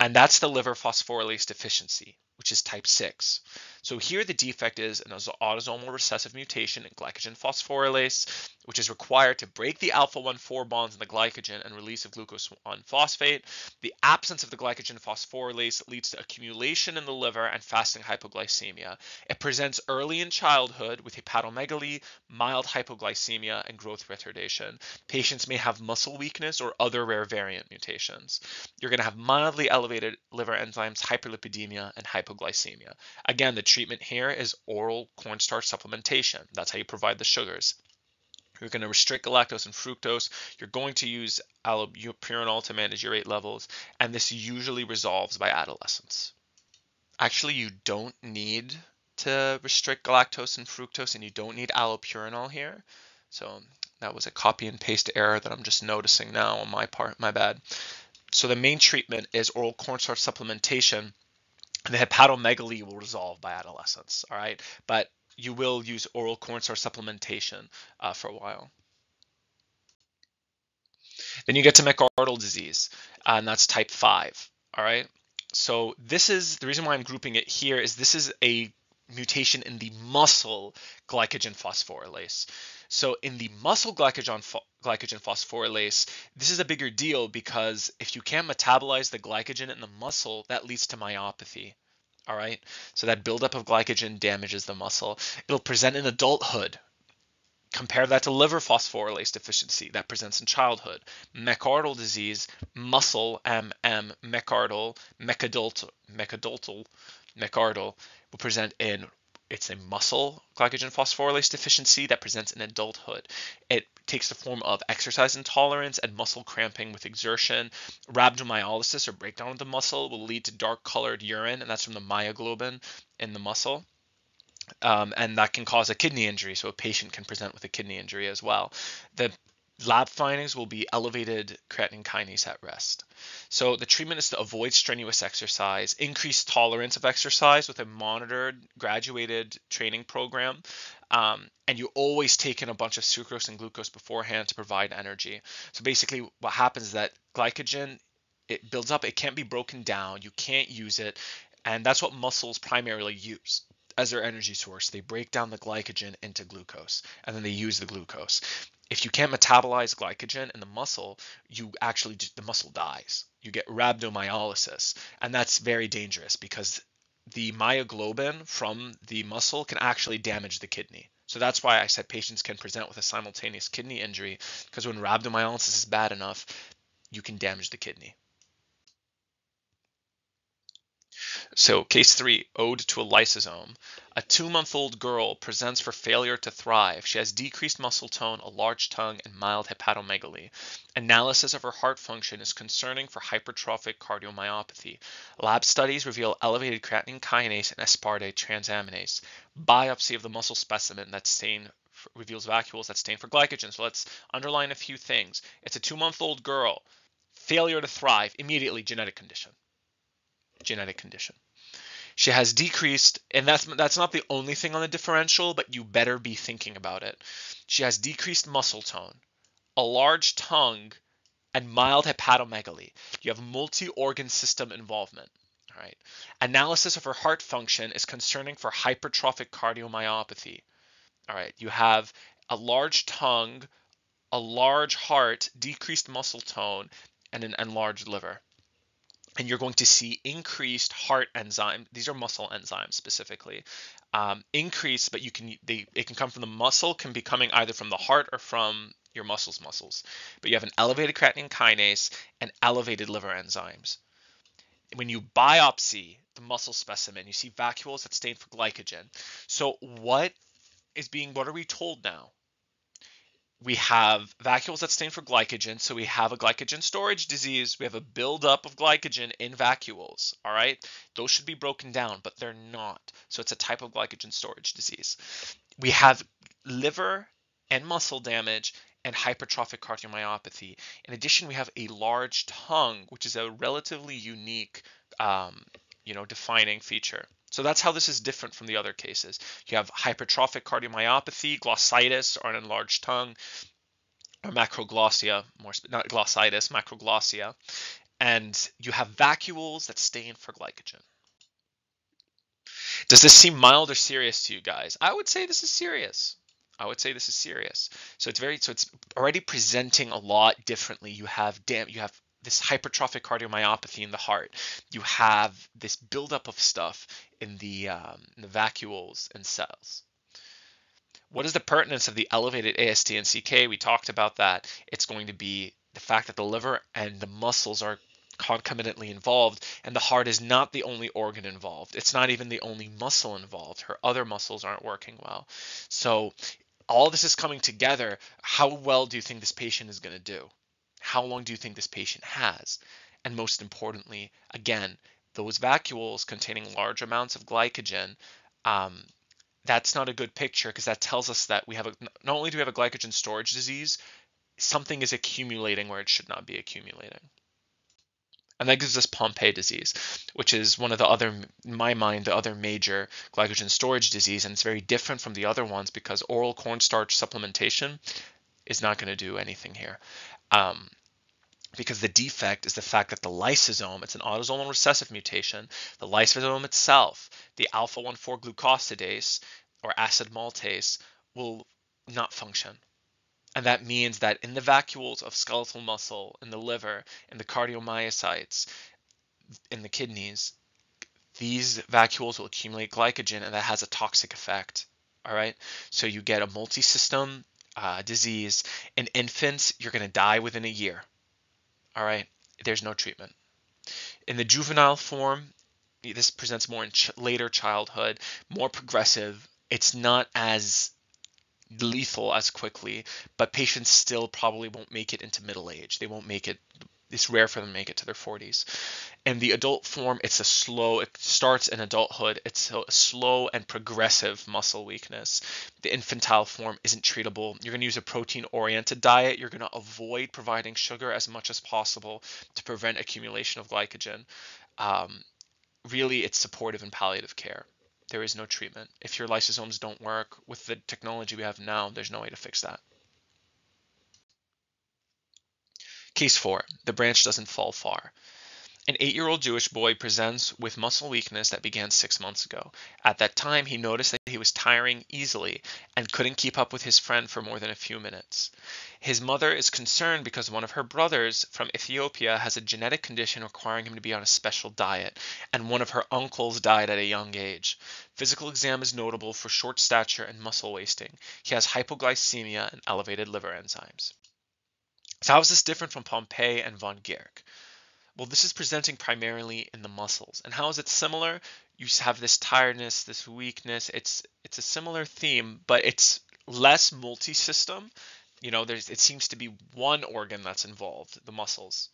and that's the liver phosphorylase deficiency which is type 6. So here the defect is an autosomal recessive mutation in glycogen phosphorylase, which is required to break the alpha 1 4 bonds in the glycogen and release of glucose 1 phosphate. The absence of the glycogen phosphorylase leads to accumulation in the liver and fasting hypoglycemia. It presents early in childhood with hepatomegaly, mild hypoglycemia, and growth retardation. Patients may have muscle weakness or other rare variant mutations. You're going to have mildly elevated liver enzymes, hyperlipidemia, and hypoglycemia hypoglycemia. Again, the treatment here is oral cornstarch supplementation. That's how you provide the sugars. You're going to restrict galactose and fructose. You're going to use allopurinol to manage urate levels, and this usually resolves by adolescence. Actually, you don't need to restrict galactose and fructose, and you don't need allopurinol here. So that was a copy and paste error that I'm just noticing now on my part. My bad. So the main treatment is oral cornstarch supplementation the hepatomegaly will resolve by adolescence. All right, but you will use oral cornstarch supplementation uh, for a while. Then you get to McArdle disease, uh, and that's type 5. All right. So this is the reason why I'm grouping it here is this is a mutation in the muscle glycogen phosphorylase. So in the muscle glycogen glycogen phosphorylase, this is a bigger deal because if you can't metabolize the glycogen in the muscle, that leads to myopathy. All right. So that buildup of glycogen damages the muscle. It'll present in adulthood. Compare that to liver phosphorylase deficiency that presents in childhood. McArdle disease, muscle MM, McArdle, McAdultal, McAdultal, McArdle will present in it's a muscle glycogen phosphorylase deficiency that presents in adulthood. It takes the form of exercise intolerance and muscle cramping with exertion. Rhabdomyolysis or breakdown of the muscle will lead to dark colored urine, and that's from the myoglobin in the muscle. Um, and that can cause a kidney injury, so a patient can present with a kidney injury as well. The lab findings will be elevated creatine kinase at rest. So the treatment is to avoid strenuous exercise, increase tolerance of exercise with a monitored, graduated training program, um, and you always take in a bunch of sucrose and glucose beforehand to provide energy. So basically, what happens is that glycogen it builds up, it can't be broken down, you can't use it, and that's what muscles primarily use as their energy source. They break down the glycogen into glucose, and then they use the glucose if you can't metabolize glycogen in the muscle, you actually the muscle dies. You get rhabdomyolysis, and that's very dangerous because the myoglobin from the muscle can actually damage the kidney. So that's why I said patients can present with a simultaneous kidney injury because when rhabdomyolysis is bad enough, you can damage the kidney. So case three, ode to a lysosome. A two-month-old girl presents for failure to thrive. She has decreased muscle tone, a large tongue, and mild hepatomegaly. Analysis of her heart function is concerning for hypertrophic cardiomyopathy. Lab studies reveal elevated creatine kinase and aspartate transaminase. Biopsy of the muscle specimen that stain reveals vacuoles that stain for glycogen. So let's underline a few things. It's a two-month-old girl. Failure to thrive, immediately genetic condition. Genetic condition. She has decreased, and that's that's not the only thing on the differential, but you better be thinking about it. She has decreased muscle tone, a large tongue, and mild hepatomegaly. You have multi-organ system involvement. All right. Analysis of her heart function is concerning for hypertrophic cardiomyopathy. All right. You have a large tongue, a large heart, decreased muscle tone, and an enlarged liver. And you're going to see increased heart enzyme. These are muscle enzymes specifically. Um, increase, but you can they it can come from the muscle, can be coming either from the heart or from your muscles muscles. But you have an elevated creatine kinase and elevated liver enzymes. When you biopsy the muscle specimen, you see vacuoles that stain for glycogen. So what is being what are we told now? We have vacuoles that stain for glycogen. So we have a glycogen storage disease. We have a buildup of glycogen in vacuoles. All right. Those should be broken down, but they're not. So it's a type of glycogen storage disease. We have liver and muscle damage and hypertrophic cardiomyopathy. In addition, we have a large tongue, which is a relatively unique, um, you know, defining feature. So that's how this is different from the other cases. You have hypertrophic cardiomyopathy, glossitis, or an enlarged tongue, or macroglossia, more not glossitis, macroglossia, and you have vacuoles that stain for glycogen. Does this seem mild or serious to you guys? I would say this is serious. I would say this is serious. So it's very so it's already presenting a lot differently. You have damn you have this hypertrophic cardiomyopathy in the heart. You have this buildup of stuff in the, um, in the vacuoles and cells. What is the pertinence of the elevated AST and CK? We talked about that. It's going to be the fact that the liver and the muscles are concomitantly involved, and the heart is not the only organ involved. It's not even the only muscle involved. Her other muscles aren't working well. So all this is coming together. How well do you think this patient is going to do? How long do you think this patient has? And most importantly, again, those vacuoles containing large amounts of glycogen, um, that's not a good picture because that tells us that we have a, not only do we have a glycogen storage disease, something is accumulating where it should not be accumulating. And that gives us Pompe disease, which is one of the other, in my mind, the other major glycogen storage disease. And it's very different from the other ones because oral cornstarch supplementation is not going to do anything here. Um, because the defect is the fact that the lysosome, it's an autosomal recessive mutation, the lysosome itself, the alpha 1 4 glucosidase or acid maltase, will not function. And that means that in the vacuoles of skeletal muscle, in the liver, in the cardiomyocytes, in the kidneys, these vacuoles will accumulate glycogen and that has a toxic effect. All right. So you get a multi system uh, disease. In infants, you're going to die within a year. All right, there's no treatment. In the juvenile form, this presents more in ch- later childhood, more progressive. It's not as lethal as quickly, but patients still probably won't make it into middle age. They won't make it it's rare for them to make it to their 40s. And the adult form, it's a slow, it starts in adulthood. It's a slow and progressive muscle weakness. The infantile form isn't treatable. You're going to use a protein oriented diet. You're going to avoid providing sugar as much as possible to prevent accumulation of glycogen. Um, really, it's supportive and palliative care. There is no treatment. If your lysosomes don't work with the technology we have now, there's no way to fix that. Case 4. The branch doesn't fall far. An eight year old Jewish boy presents with muscle weakness that began six months ago. At that time, he noticed that he was tiring easily and couldn't keep up with his friend for more than a few minutes. His mother is concerned because one of her brothers from Ethiopia has a genetic condition requiring him to be on a special diet, and one of her uncles died at a young age. Physical exam is notable for short stature and muscle wasting. He has hypoglycemia and elevated liver enzymes. So how is this different from Pompe and von Gierke? Well, this is presenting primarily in the muscles. And how is it similar? You have this tiredness, this weakness. It's it's a similar theme, but it's less multi-system. You know, there's it seems to be one organ that's involved, the muscles.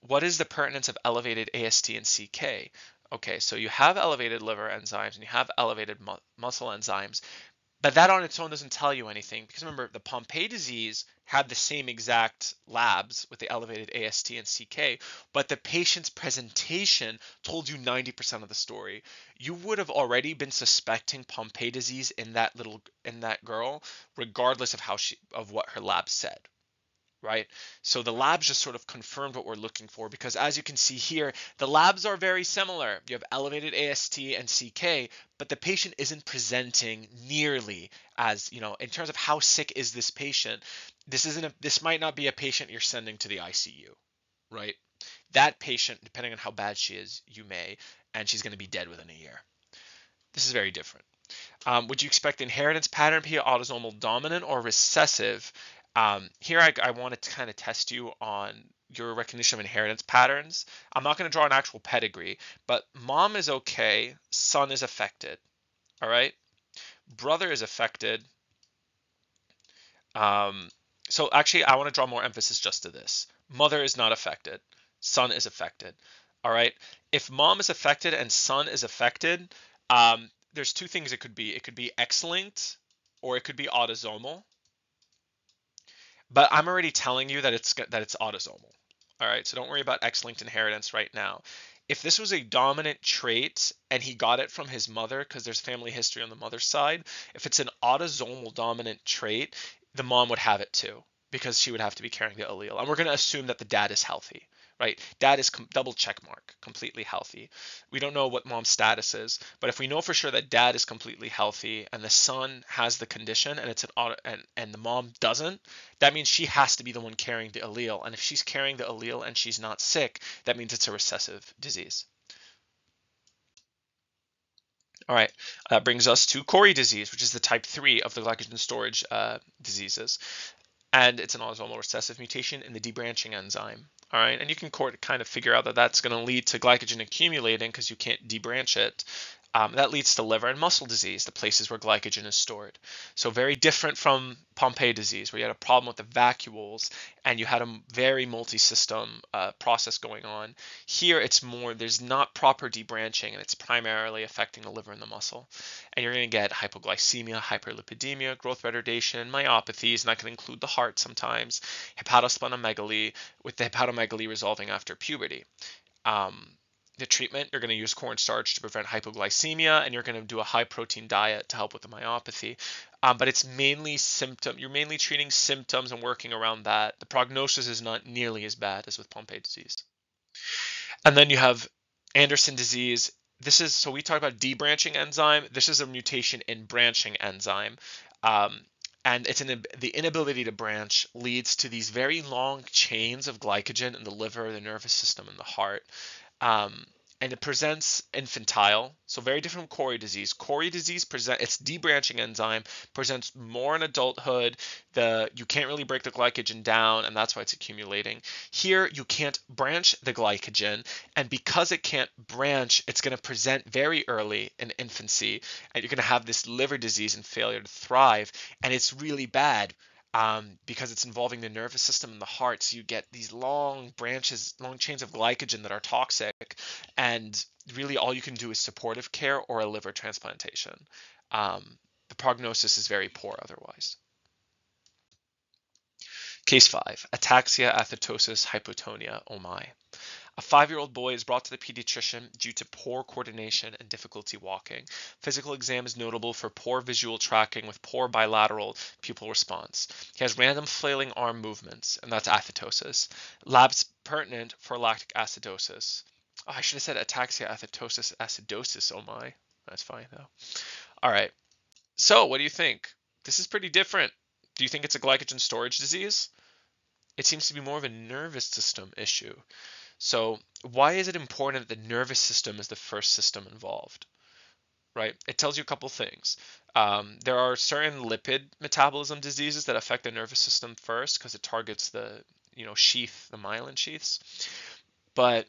What is the pertinence of elevated AST and CK? Okay, so you have elevated liver enzymes and you have elevated mu muscle enzymes, But that on its own doesn't tell you anything because remember, the Pompe disease had the same exact labs with the elevated AST and CK, but the patient's presentation told you 90% of the story. You would have already been suspecting Pompe disease in that little in that girl, regardless of how she of what her lab said, right? So the labs just sort of confirmed what we're looking for because as you can see here, the labs are very similar. You have elevated AST and CK, but the patient isn't presenting nearly as, you know, in terms of how sick is this patient, this isn't a this might not be a patient you're sending to the ICU, right? That patient, depending on how bad she is, you may, and she's going to be dead within a year. This is very different. Um, would you expect inheritance pattern be autosomal dominant or recessive? Um, here I, I want to kind of test you on your recognition of inheritance patterns. I'm not going to draw an actual pedigree, but mom is okay, son is affected. All right, brother is affected. Um, so actually, I want to draw more emphasis just to this. Mother is not affected. Son is affected. All right. If mom is affected and son is affected, um, there's two things it could be. It could be X-linked or it could be autosomal. But I'm already telling you that it's that it's autosomal. All right, so don't worry about X-linked inheritance right now. If this was a dominant trait and he got it from his mother because there's family history on the mother's side, if it's an autosomal dominant trait, the mom would have it too because she would have to be carrying the allele. And we're going to assume that the dad is healthy right? Dad is com- double check mark, completely healthy. We don't know what mom's status is, but if we know for sure that dad is completely healthy and the son has the condition and it's an auto and, and the mom doesn't, that means she has to be the one carrying the allele. And if she's carrying the allele and she's not sick, that means it's a recessive disease. All right, that brings us to Cori disease, which is the type 3 of the glycogen storage uh, diseases. And it's an autosomal recessive mutation in the debranching enzyme. All right, and you can kind of figure out that that's going to lead to glycogen accumulating because you can't debranch it. Um, that leads to liver and muscle disease, the places where glycogen is stored. So very different from Pompe disease, where you had a problem with the vacuoles and you had a very multi-system uh, process going on. Here, it's more there's not proper debranching, and it's primarily affecting the liver and the muscle. And you're going to get hypoglycemia, hyperlipidemia, growth retardation, myopathies, and that can include the heart sometimes, hepatosplenomegaly, with the hepatomegaly resolving after puberty. Um, the treatment, you're going to use cornstarch to prevent hypoglycemia, and you're going to do a high protein diet to help with the myopathy. Um, but it's mainly symptom. You're mainly treating symptoms and working around that. The prognosis is not nearly as bad as with Pompe disease. And then you have Andersen disease. This is so we talked about debranching enzyme. This is a mutation in branching enzyme. Um, and it's an, the inability to branch leads to these very long chains of glycogen in the liver, the nervous system, and the heart. Um, and it presents infantile, so very different from Cori disease. Cori disease present its debranching enzyme presents more in adulthood. The you can't really break the glycogen down, and that's why it's accumulating. Here you can't branch the glycogen, and because it can't branch, it's going to present very early in infancy, and you're going to have this liver disease and failure to thrive, and it's really bad um, because it's involving the nervous system and the heart. So you get these long branches, long chains of glycogen that are toxic, and really all you can do is supportive care or a liver transplantation. Um, the prognosis is very poor otherwise. Case 5 Ataxia, athetosis, hypotonia, oh my. A five-year-old boy is brought to the pediatrician due to poor coordination and difficulty walking. Physical exam is notable for poor visual tracking with poor bilateral pupil response. He has random flailing arm movements, and that's athetosis. Labs pertinent for lactic acidosis. Oh, I should have said ataxia, athetosis, acidosis. Oh my. That's fine though. All right. So, what do you think? This is pretty different. Do you think it's a glycogen storage disease? It seems to be more of a nervous system issue. So why is it important that the nervous system is the first system involved? Right? It tells you a couple things. Um, there are certain lipid metabolism diseases that affect the nervous system first because it targets the you know sheath, the myelin sheaths. But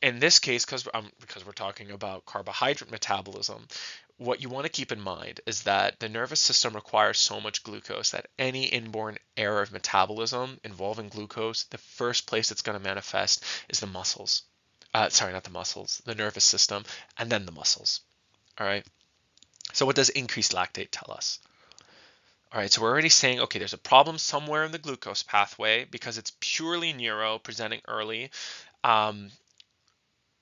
in this case, because um, because we're talking about carbohydrate metabolism, what you want to keep in mind is that the nervous system requires so much glucose that any inborn error of metabolism involving glucose, the first place it's going to manifest is the muscles. Uh, sorry, not the muscles, the nervous system, and then the muscles. All right. So, what does increased lactate tell us? All right, so we're already saying, okay, there's a problem somewhere in the glucose pathway because it's purely neuro presenting early. Um,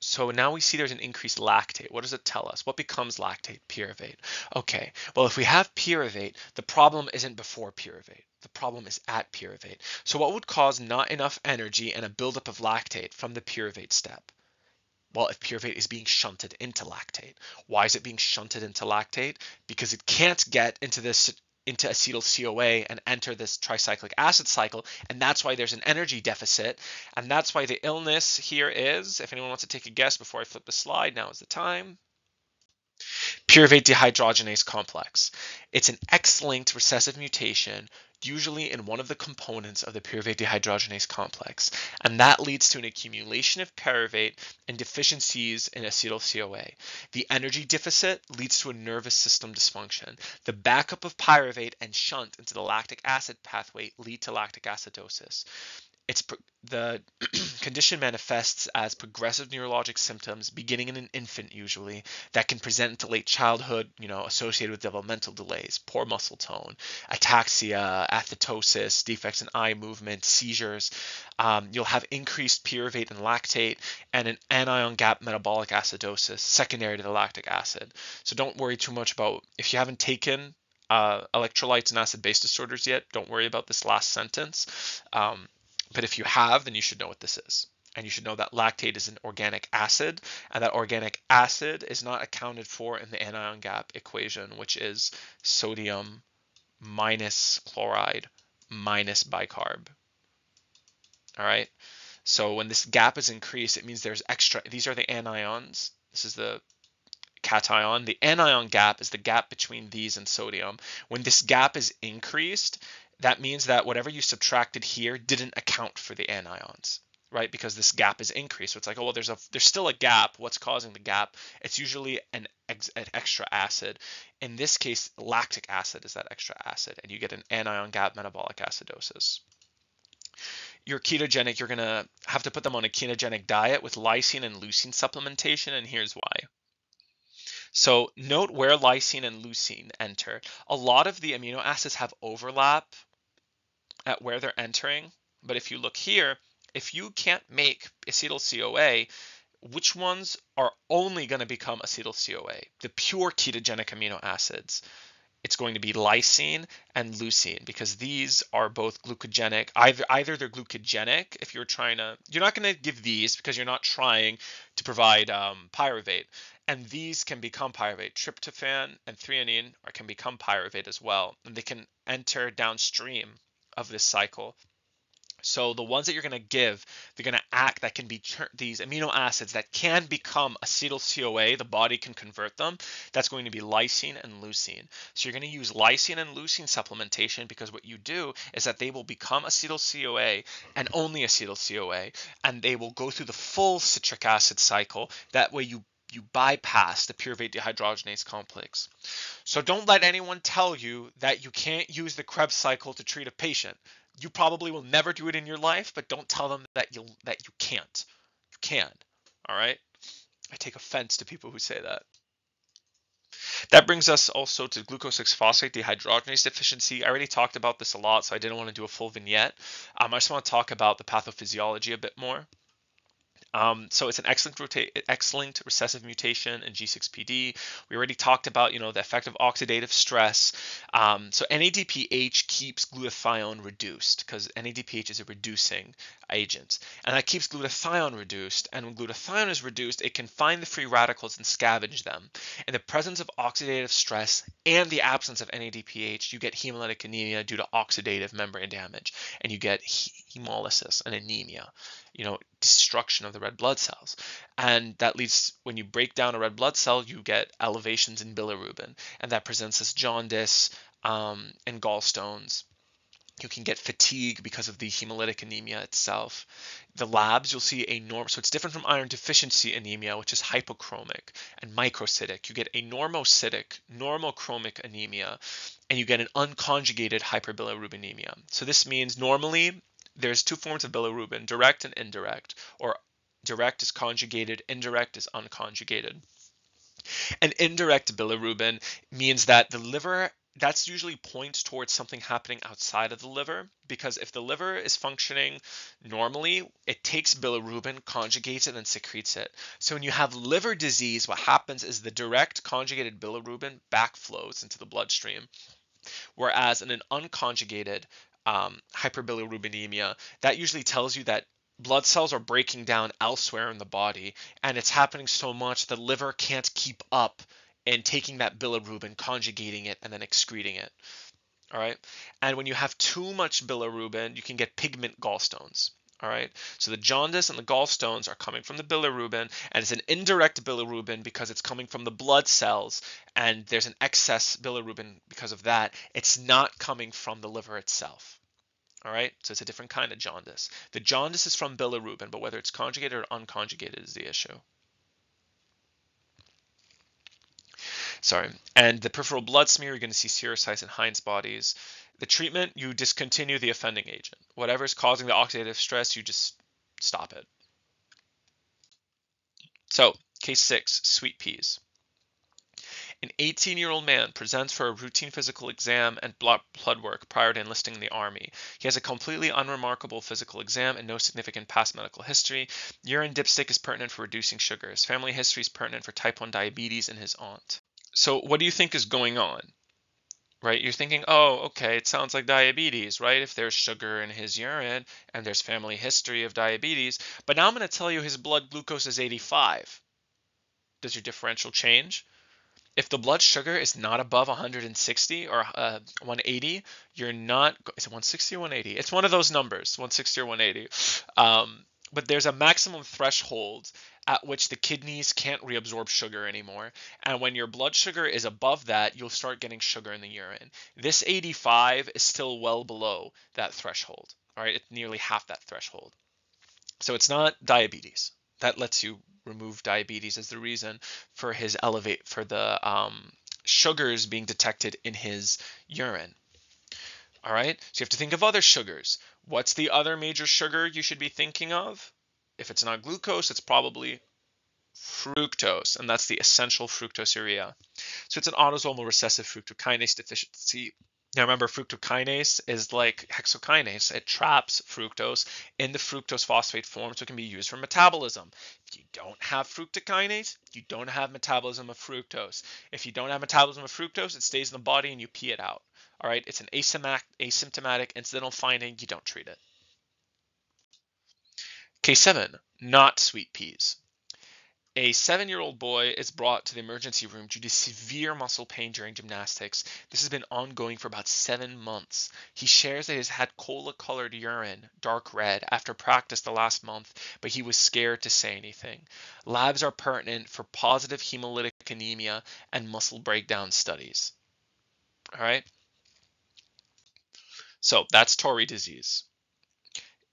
so now we see there's an increased lactate. What does it tell us? What becomes lactate? Pyruvate. Okay, well, if we have pyruvate, the problem isn't before pyruvate. The problem is at pyruvate. So what would cause not enough energy and a buildup of lactate from the pyruvate step? Well, if pyruvate is being shunted into lactate. Why is it being shunted into lactate? Because it can't get into this into acetyl CoA and enter this tricyclic acid cycle. And that's why there's an energy deficit. And that's why the illness here is, if anyone wants to take a guess before I flip the slide, now is the time. Pyruvate dehydrogenase complex. It's an X-linked recessive mutation usually in one of the components of the pyruvate dehydrogenase complex, and that leads to an accumulation of pyruvate and deficiencies in acetyl CoA. The energy deficit leads to a nervous system dysfunction. The backup of pyruvate and shunt into the lactic acid pathway lead to lactic acidosis it's the condition manifests as progressive neurologic symptoms beginning in an infant usually that can present into late childhood you know associated with developmental delays poor muscle tone ataxia athetosis defects in eye movement seizures. Um, you'll have increased pyruvate and lactate and an anion gap metabolic acidosis secondary to the lactic acid. So don't worry too much about if you haven't taken uh, electrolytes and acid base disorders yet don't worry about this last sentence. Um, but if you have, then you should know what this is. And you should know that lactate is an organic acid, and that organic acid is not accounted for in the anion gap equation, which is sodium minus chloride minus bicarb. All right. So when this gap is increased, it means there's extra. These are the anions. This is the cation. The anion gap is the gap between these and sodium. When this gap is increased, that means that whatever you subtracted here didn't account for the anions right? Because this gap is increased. So it's like oh well there's a there's still a gap. What's causing the gap? It's usually an, ex, an extra acid. In this case lactic acid is that extra acid and you get an anion gap metabolic acidosis. You're ketogenic. You're going to have to put them on a ketogenic diet with lysine and leucine supplementation and here's why. So note where lysine and leucine enter. A lot of the amino acids have overlap at where they're entering. But if you look here, if you can't make acetyl CoA, which ones are only going to become acetyl CoA? The pure ketogenic amino acids. It's going to be lysine and leucine because these are both glucogenic. Either either they're glucogenic if you're trying to. You're not going to give these because you're not trying to provide um, pyruvate, and these can become pyruvate. Tryptophan and threonine can become pyruvate as well, and they can enter downstream of this cycle. So the ones that you're going to give, they're going to act that can be these amino acids that can become acetyl CoA. The body can convert them. That's going to be lysine and leucine. So you're going to use lysine and leucine supplementation because what you do is that they will become acetyl CoA and only acetyl CoA, and they will go through the full citric acid cycle. That way you you bypass the pyruvate dehydrogenase complex. So don't let anyone tell you that you can't use the Krebs cycle to treat a patient. You probably will never do it in your life, but don't tell them that you that you can't. You can. All right? I take offense to people who say that. That brings us also to glucose 6 phosphate dehydrogenase deficiency. I already talked about this a lot, so I didn't want to do a full vignette. Um, I just want to talk about the pathophysiology a bit more. Um, so it's an X-linked, rota- X-linked recessive mutation in G6PD. We already talked about, you know, the effect of oxidative stress. Um, so NADPH keeps glutathione reduced because NADPH is a reducing agent, and that keeps glutathione reduced. And when glutathione is reduced, it can find the free radicals and scavenge them. In the presence of oxidative stress and the absence of NADPH, you get hemolytic anemia due to oxidative membrane damage, and you get hemolysis and anemia you know destruction of the red blood cells and that leads when you break down a red blood cell you get elevations in bilirubin and that presents as jaundice um, and gallstones you can get fatigue because of the hemolytic anemia itself. The labs, you'll see a norm, so it's different from iron deficiency anemia, which is hypochromic and microcytic. You get a normocytic, normochromic anemia, and you get an unconjugated hyperbilirubinemia. So this means normally there's two forms of bilirubin, direct and indirect, or direct is conjugated, indirect is unconjugated. And indirect bilirubin means that the liver that's usually points towards something happening outside of the liver because if the liver is functioning normally, it takes bilirubin, conjugates it, and secretes it. So when you have liver disease, what happens is the direct conjugated bilirubin backflows into the bloodstream. Whereas in an unconjugated um, hyperbilirubinemia, that usually tells you that blood cells are breaking down elsewhere in the body, and it's happening so much the liver can't keep up and taking that bilirubin, conjugating it, and then excreting it. All right. And when you have too much bilirubin, you can get pigment gallstones. All right. So the jaundice and the gallstones are coming from the bilirubin, and it's an indirect bilirubin because it's coming from the blood cells, and there's an excess bilirubin because of that. It's not coming from the liver itself. All right. So it's a different kind of jaundice. The jaundice is from bilirubin, but whether it's conjugated or unconjugated is the issue. sorry. And the peripheral blood smear, you're going to see spherocytes and Heinz bodies. The treatment, you discontinue the offending agent. Whatever is causing the oxidative stress, you just stop it. So, case six, sweet peas. An 18 year old man presents for a routine physical exam and blood work prior to enlisting in the Army. He has a completely unremarkable physical exam and no significant past medical history. Urine dipstick is pertinent for reducing sugars. Family history is pertinent for type 1 diabetes in his aunt. So what do you think is going on? Right? You're thinking, oh, okay, it sounds like diabetes, right? If there's sugar in his urine and there's family history of diabetes. But now I'm going to tell you his blood glucose is 85. Does your differential change? If the blood sugar is not above 160 or uh, 180, you're not. Is it 160 or 180? It's one of those numbers, 160 or 180. Um, but there's a maximum threshold at which the kidneys can't reabsorb sugar anymore. And when your blood sugar is above that, you'll start getting sugar in the urine. This 85 is still well below that threshold. All right, it's nearly half that threshold. So it's not diabetes. That lets you remove diabetes as the reason for his elevate for the um, sugars being detected in his urine. All right, so you have to think of other sugars. What's the other major sugar you should be thinking of? If it's not glucose, it's probably fructose, and that's the essential fructosuria. So it's an autosomal recessive fructokinase deficiency. Now remember, fructokinase is like hexokinase. It traps fructose in the fructose phosphate form, so it can be used for metabolism. If you don't have fructokinase, you don't have metabolism of fructose. If you don't have metabolism of fructose, it stays in the body and you pee it out. All right, it's an asymptomatic incidental finding. You don't treat it. Case 7. Not sweet peas. A seven year old boy is brought to the emergency room due to severe muscle pain during gymnastics. This has been ongoing for about seven months. He shares that he has had cola colored urine, dark red, after practice the last month, but he was scared to say anything. Labs are pertinent for positive hemolytic anemia and muscle breakdown studies. All right. So that's Tarui disease.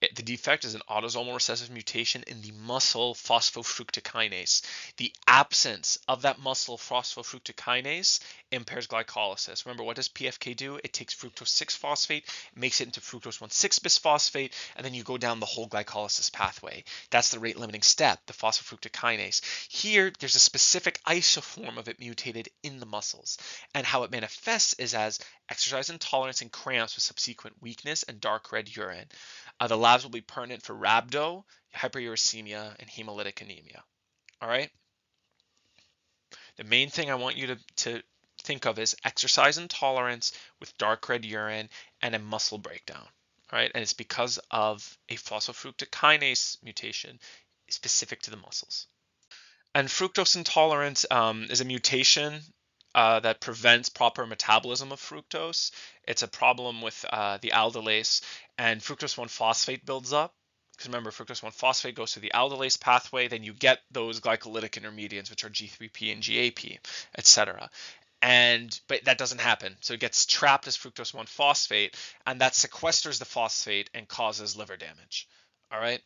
It, the defect is an autosomal recessive mutation in the muscle phosphofructokinase. The absence of that muscle phosphofructokinase impairs glycolysis. Remember, what does PFK do? It takes fructose 6 phosphate, makes it into fructose 1 6 bisphosphate, and then you go down the whole glycolysis pathway. That's the rate limiting step, the phosphofructokinase. Here, there's a specific isoform of it mutated in the muscles. And how it manifests is as exercise intolerance and cramps with subsequent weakness and dark red urine. Uh, the labs will be pertinent for rhabdo, hyperuricemia, and hemolytic anemia. All right. The main thing I want you to, to think of is exercise intolerance with dark red urine and a muscle breakdown. All right, and it's because of a phosphofructokinase mutation specific to the muscles. And fructose intolerance um, is a mutation uh, that prevents proper metabolism of fructose. It's a problem with uh, the aldolase, and fructose 1 phosphate builds up. Because remember, fructose 1 phosphate goes through the aldolase pathway, then you get those glycolytic intermediates, which are G3P and GAP, etc. And but that doesn't happen. So it gets trapped as fructose 1 phosphate, and that sequesters the phosphate and causes liver damage. All right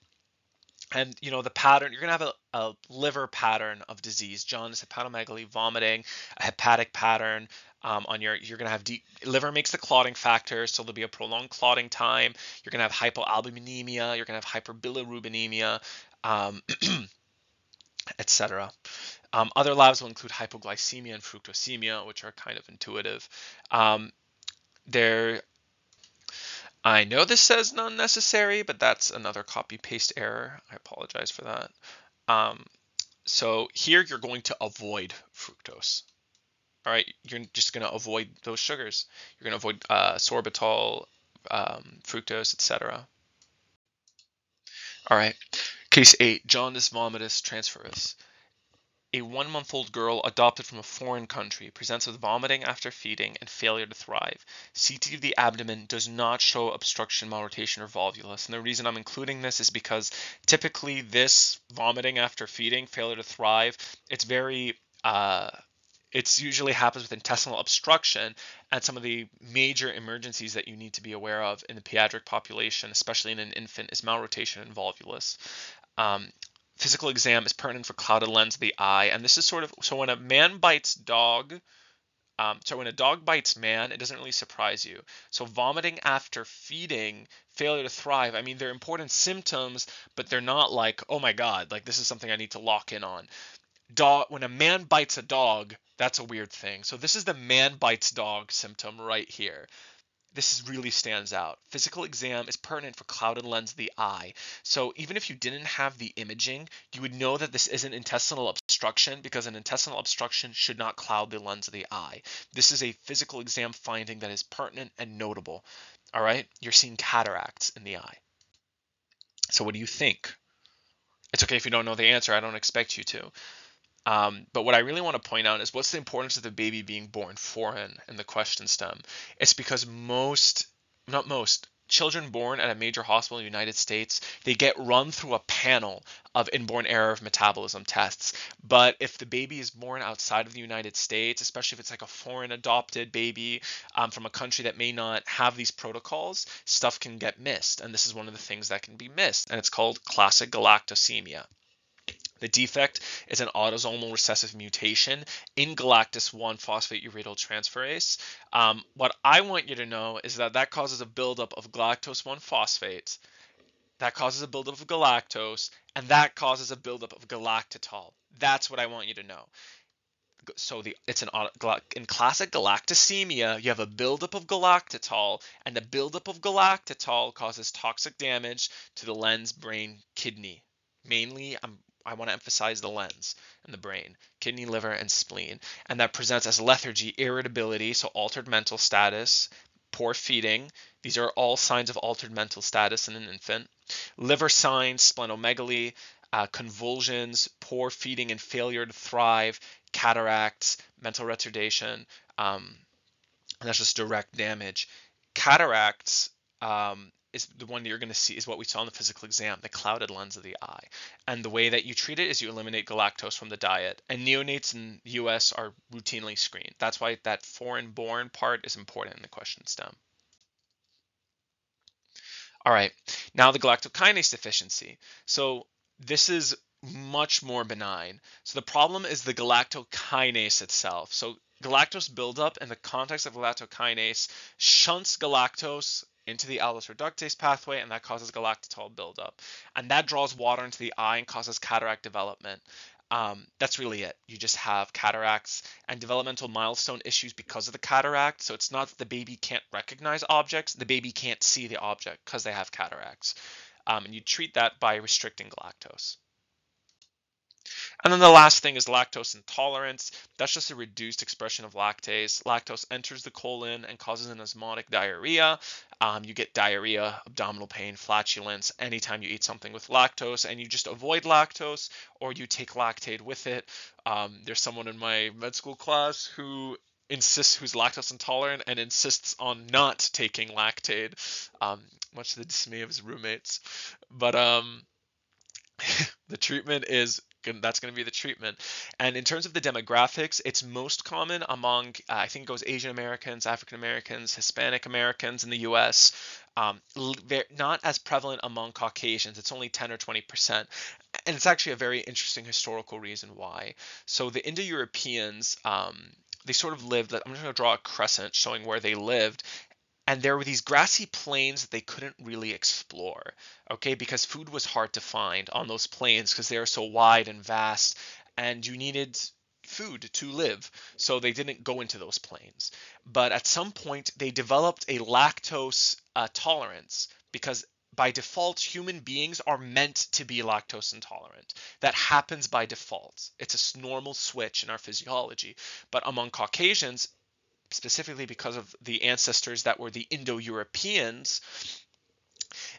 and you know the pattern you're going to have a, a, liver pattern of disease jaundice hepatomegaly vomiting a hepatic pattern um, on your you're going to have deep liver makes the clotting factor so there'll be a prolonged clotting time you're going to have hypoalbuminemia you're going to have hyperbilirubinemia um, etc Um, other labs will include hypoglycemia and fructosemia, which are kind of intuitive. Um, there, I know this says non necessary, but that's another copy paste error. I apologize for that. Um, so here you're going to avoid fructose. All right, you're just going to avoid those sugars. You're going to avoid uh, sorbitol, um, fructose, etc. All right, case eight, jaundice vomitus transferus. A one month old girl adopted from a foreign country presents with vomiting after feeding and failure to thrive. CT of the abdomen does not show obstruction, malrotation, or volvulus. And the reason I'm including this is because typically this vomiting after feeding, failure to thrive, it's very uh, it's usually happens with intestinal obstruction and some of the major emergencies that you need to be aware of in the pediatric population, especially in an infant, is malrotation and volvulus. Um, physical exam is pertinent for clouded lens of the eye. And this is sort of so when a man bites dog, um, so when a dog bites man, it doesn't really surprise you. So vomiting after feeding, failure to thrive, I mean, they're important symptoms, but they're not like, oh my God, like this is something I need to lock in on. Dog, when a man bites a dog, that's a weird thing. So this is the man bites dog symptom right here this really stands out. Physical exam is pertinent for clouded lens of the eye. So even if you didn't have the imaging, you would know that this isn't intestinal obstruction because an intestinal obstruction should not cloud the lens of the eye. This is a physical exam finding that is pertinent and notable. All right, you're seeing cataracts in the eye. So what do you think? It's okay if you don't know the answer. I don't expect you to. Um, but what I really want to point out is what's the importance of the baby being born foreign in the question stem? It's because most, not most, children born at a major hospital in the United States, they get run through a panel of inborn error of metabolism tests. But if the baby is born outside of the United States, especially if it's like a foreign adopted baby um, from a country that may not have these protocols, stuff can get missed. And this is one of the things that can be missed. And it's called classic galactosemia. The defect is an autosomal recessive mutation in galactose 1 phosphate uridyl transferase. Um, what I want you to know is that that causes a buildup of galactose 1 phosphate, that causes a buildup of galactose, and that causes a buildup of galactitol. That's what I want you to know. So the it's an in classic galactosemia, you have a buildup of galactitol, and the buildup of galactitol causes toxic damage to the lens, brain, kidney. Mainly, I'm I want to emphasize the lens and the brain, kidney, liver, and spleen. And that presents as lethargy, irritability, so altered mental status, poor feeding. These are all signs of altered mental status in an infant. Liver signs, splenomegaly, uh, convulsions, poor feeding and failure to thrive, cataracts, mental retardation, um, and that's just direct damage. Cataracts um, is the one that you're going to see is what we saw in the physical exam, the clouded lens of the eye. And the way that you treat it is you eliminate galactose from the diet. And neonates in the US are routinely screened. That's why that foreign born part is important in the question stem. All right, now the galactokinase deficiency. So this is much more benign. So the problem is the galactokinase itself. So galactose buildup in the context of galactokinase shunts galactose into the aldose reductase pathway, and that causes galactitol buildup. And that draws water into the eye and causes cataract development. Um, that's really it. You just have cataracts and developmental milestone issues because of the cataract. So it's not that the baby can't recognize objects, the baby can't see the object because they have cataracts. Um, and you treat that by restricting galactose. And then the last thing is lactose intolerance. That's just a reduced expression of lactase. Lactose enters the colon and causes an osmotic diarrhea. Um, you get diarrhea, abdominal pain, flatulence anytime you eat something with lactose, and you just avoid lactose or you take Lactaid with it. Um, there's someone in my med school class who insists who's lactose intolerant and insists on not taking Lactaid, um, much to the dismay of his roommates. But um, the treatment is that's going to be the treatment. And in terms of the demographics, it's most common among, uh, I think it goes Asian Americans, African Americans, Hispanic Americans in the US. Um, not as prevalent among Caucasians. It's only 10 or 20 percent, and it's actually a very interesting historical reason why. So the Indo-Europeans, um, they sort of lived. I'm just going to draw a crescent showing where they lived, and there were these grassy plains that they couldn't really explore okay because food was hard to find on those plains because they are so wide and vast and you needed food to live. So they didn't go into those plains. But at some point, they developed a lactose uh, tolerance because by default, human beings are meant to be lactose intolerant. That happens by default. It's a normal switch in our physiology. But among Caucasians, specifically because of the ancestors that were the Indo Europeans,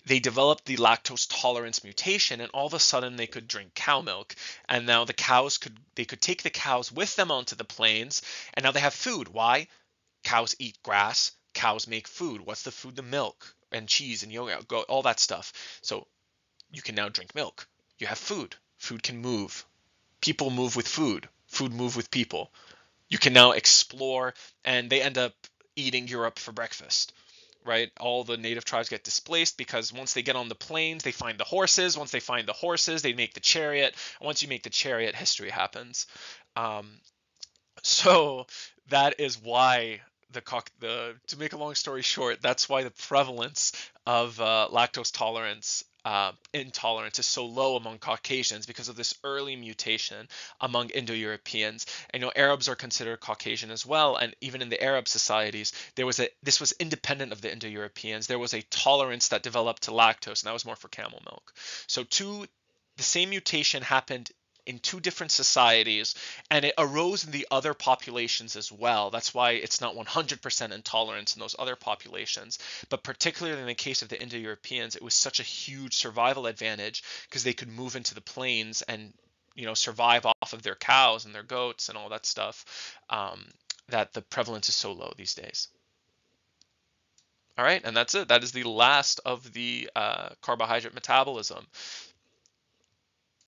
they developed the lactose tolerance mutation and all of a sudden they could drink cow milk. And now the cows could they could take the cows with them onto the plains and now they have food. Why? Cows eat grass cows make food. What's the food? The milk and cheese and yogurt all that stuff. So you can now drink milk. You have food. Food can move. People move with food. Food move with people you can now explore and they end up eating europe for breakfast right? All the native tribes get displaced because once they get on the plains, they find the horses. Once they find the horses, they make the chariot. Once you make the chariot, history happens. Um, so that is why the the to make a long story short, that's why the prevalence of uh, lactose tolerance uh, intolerance is so low among Caucasians because of this early mutation among Indo-Europeans. And you know, Arabs are considered Caucasian as well, and even in the Arab societies, there was a this was independent of the Indo-Europeans. There was a tolerance that developed to lactose, and that was more for camel milk. So two the same mutation happened in two different societies and it arose in the other populations as well. That's why it's not 100% intolerance in those other populations. But particularly in the case of the Indo Europeans, it was such a huge survival advantage because they could move into the plains and you know survive off of their cows and their goats and all that stuff um, that the prevalence is so low these days. All right, and that's it. That is the last of the uh, carbohydrate metabolism.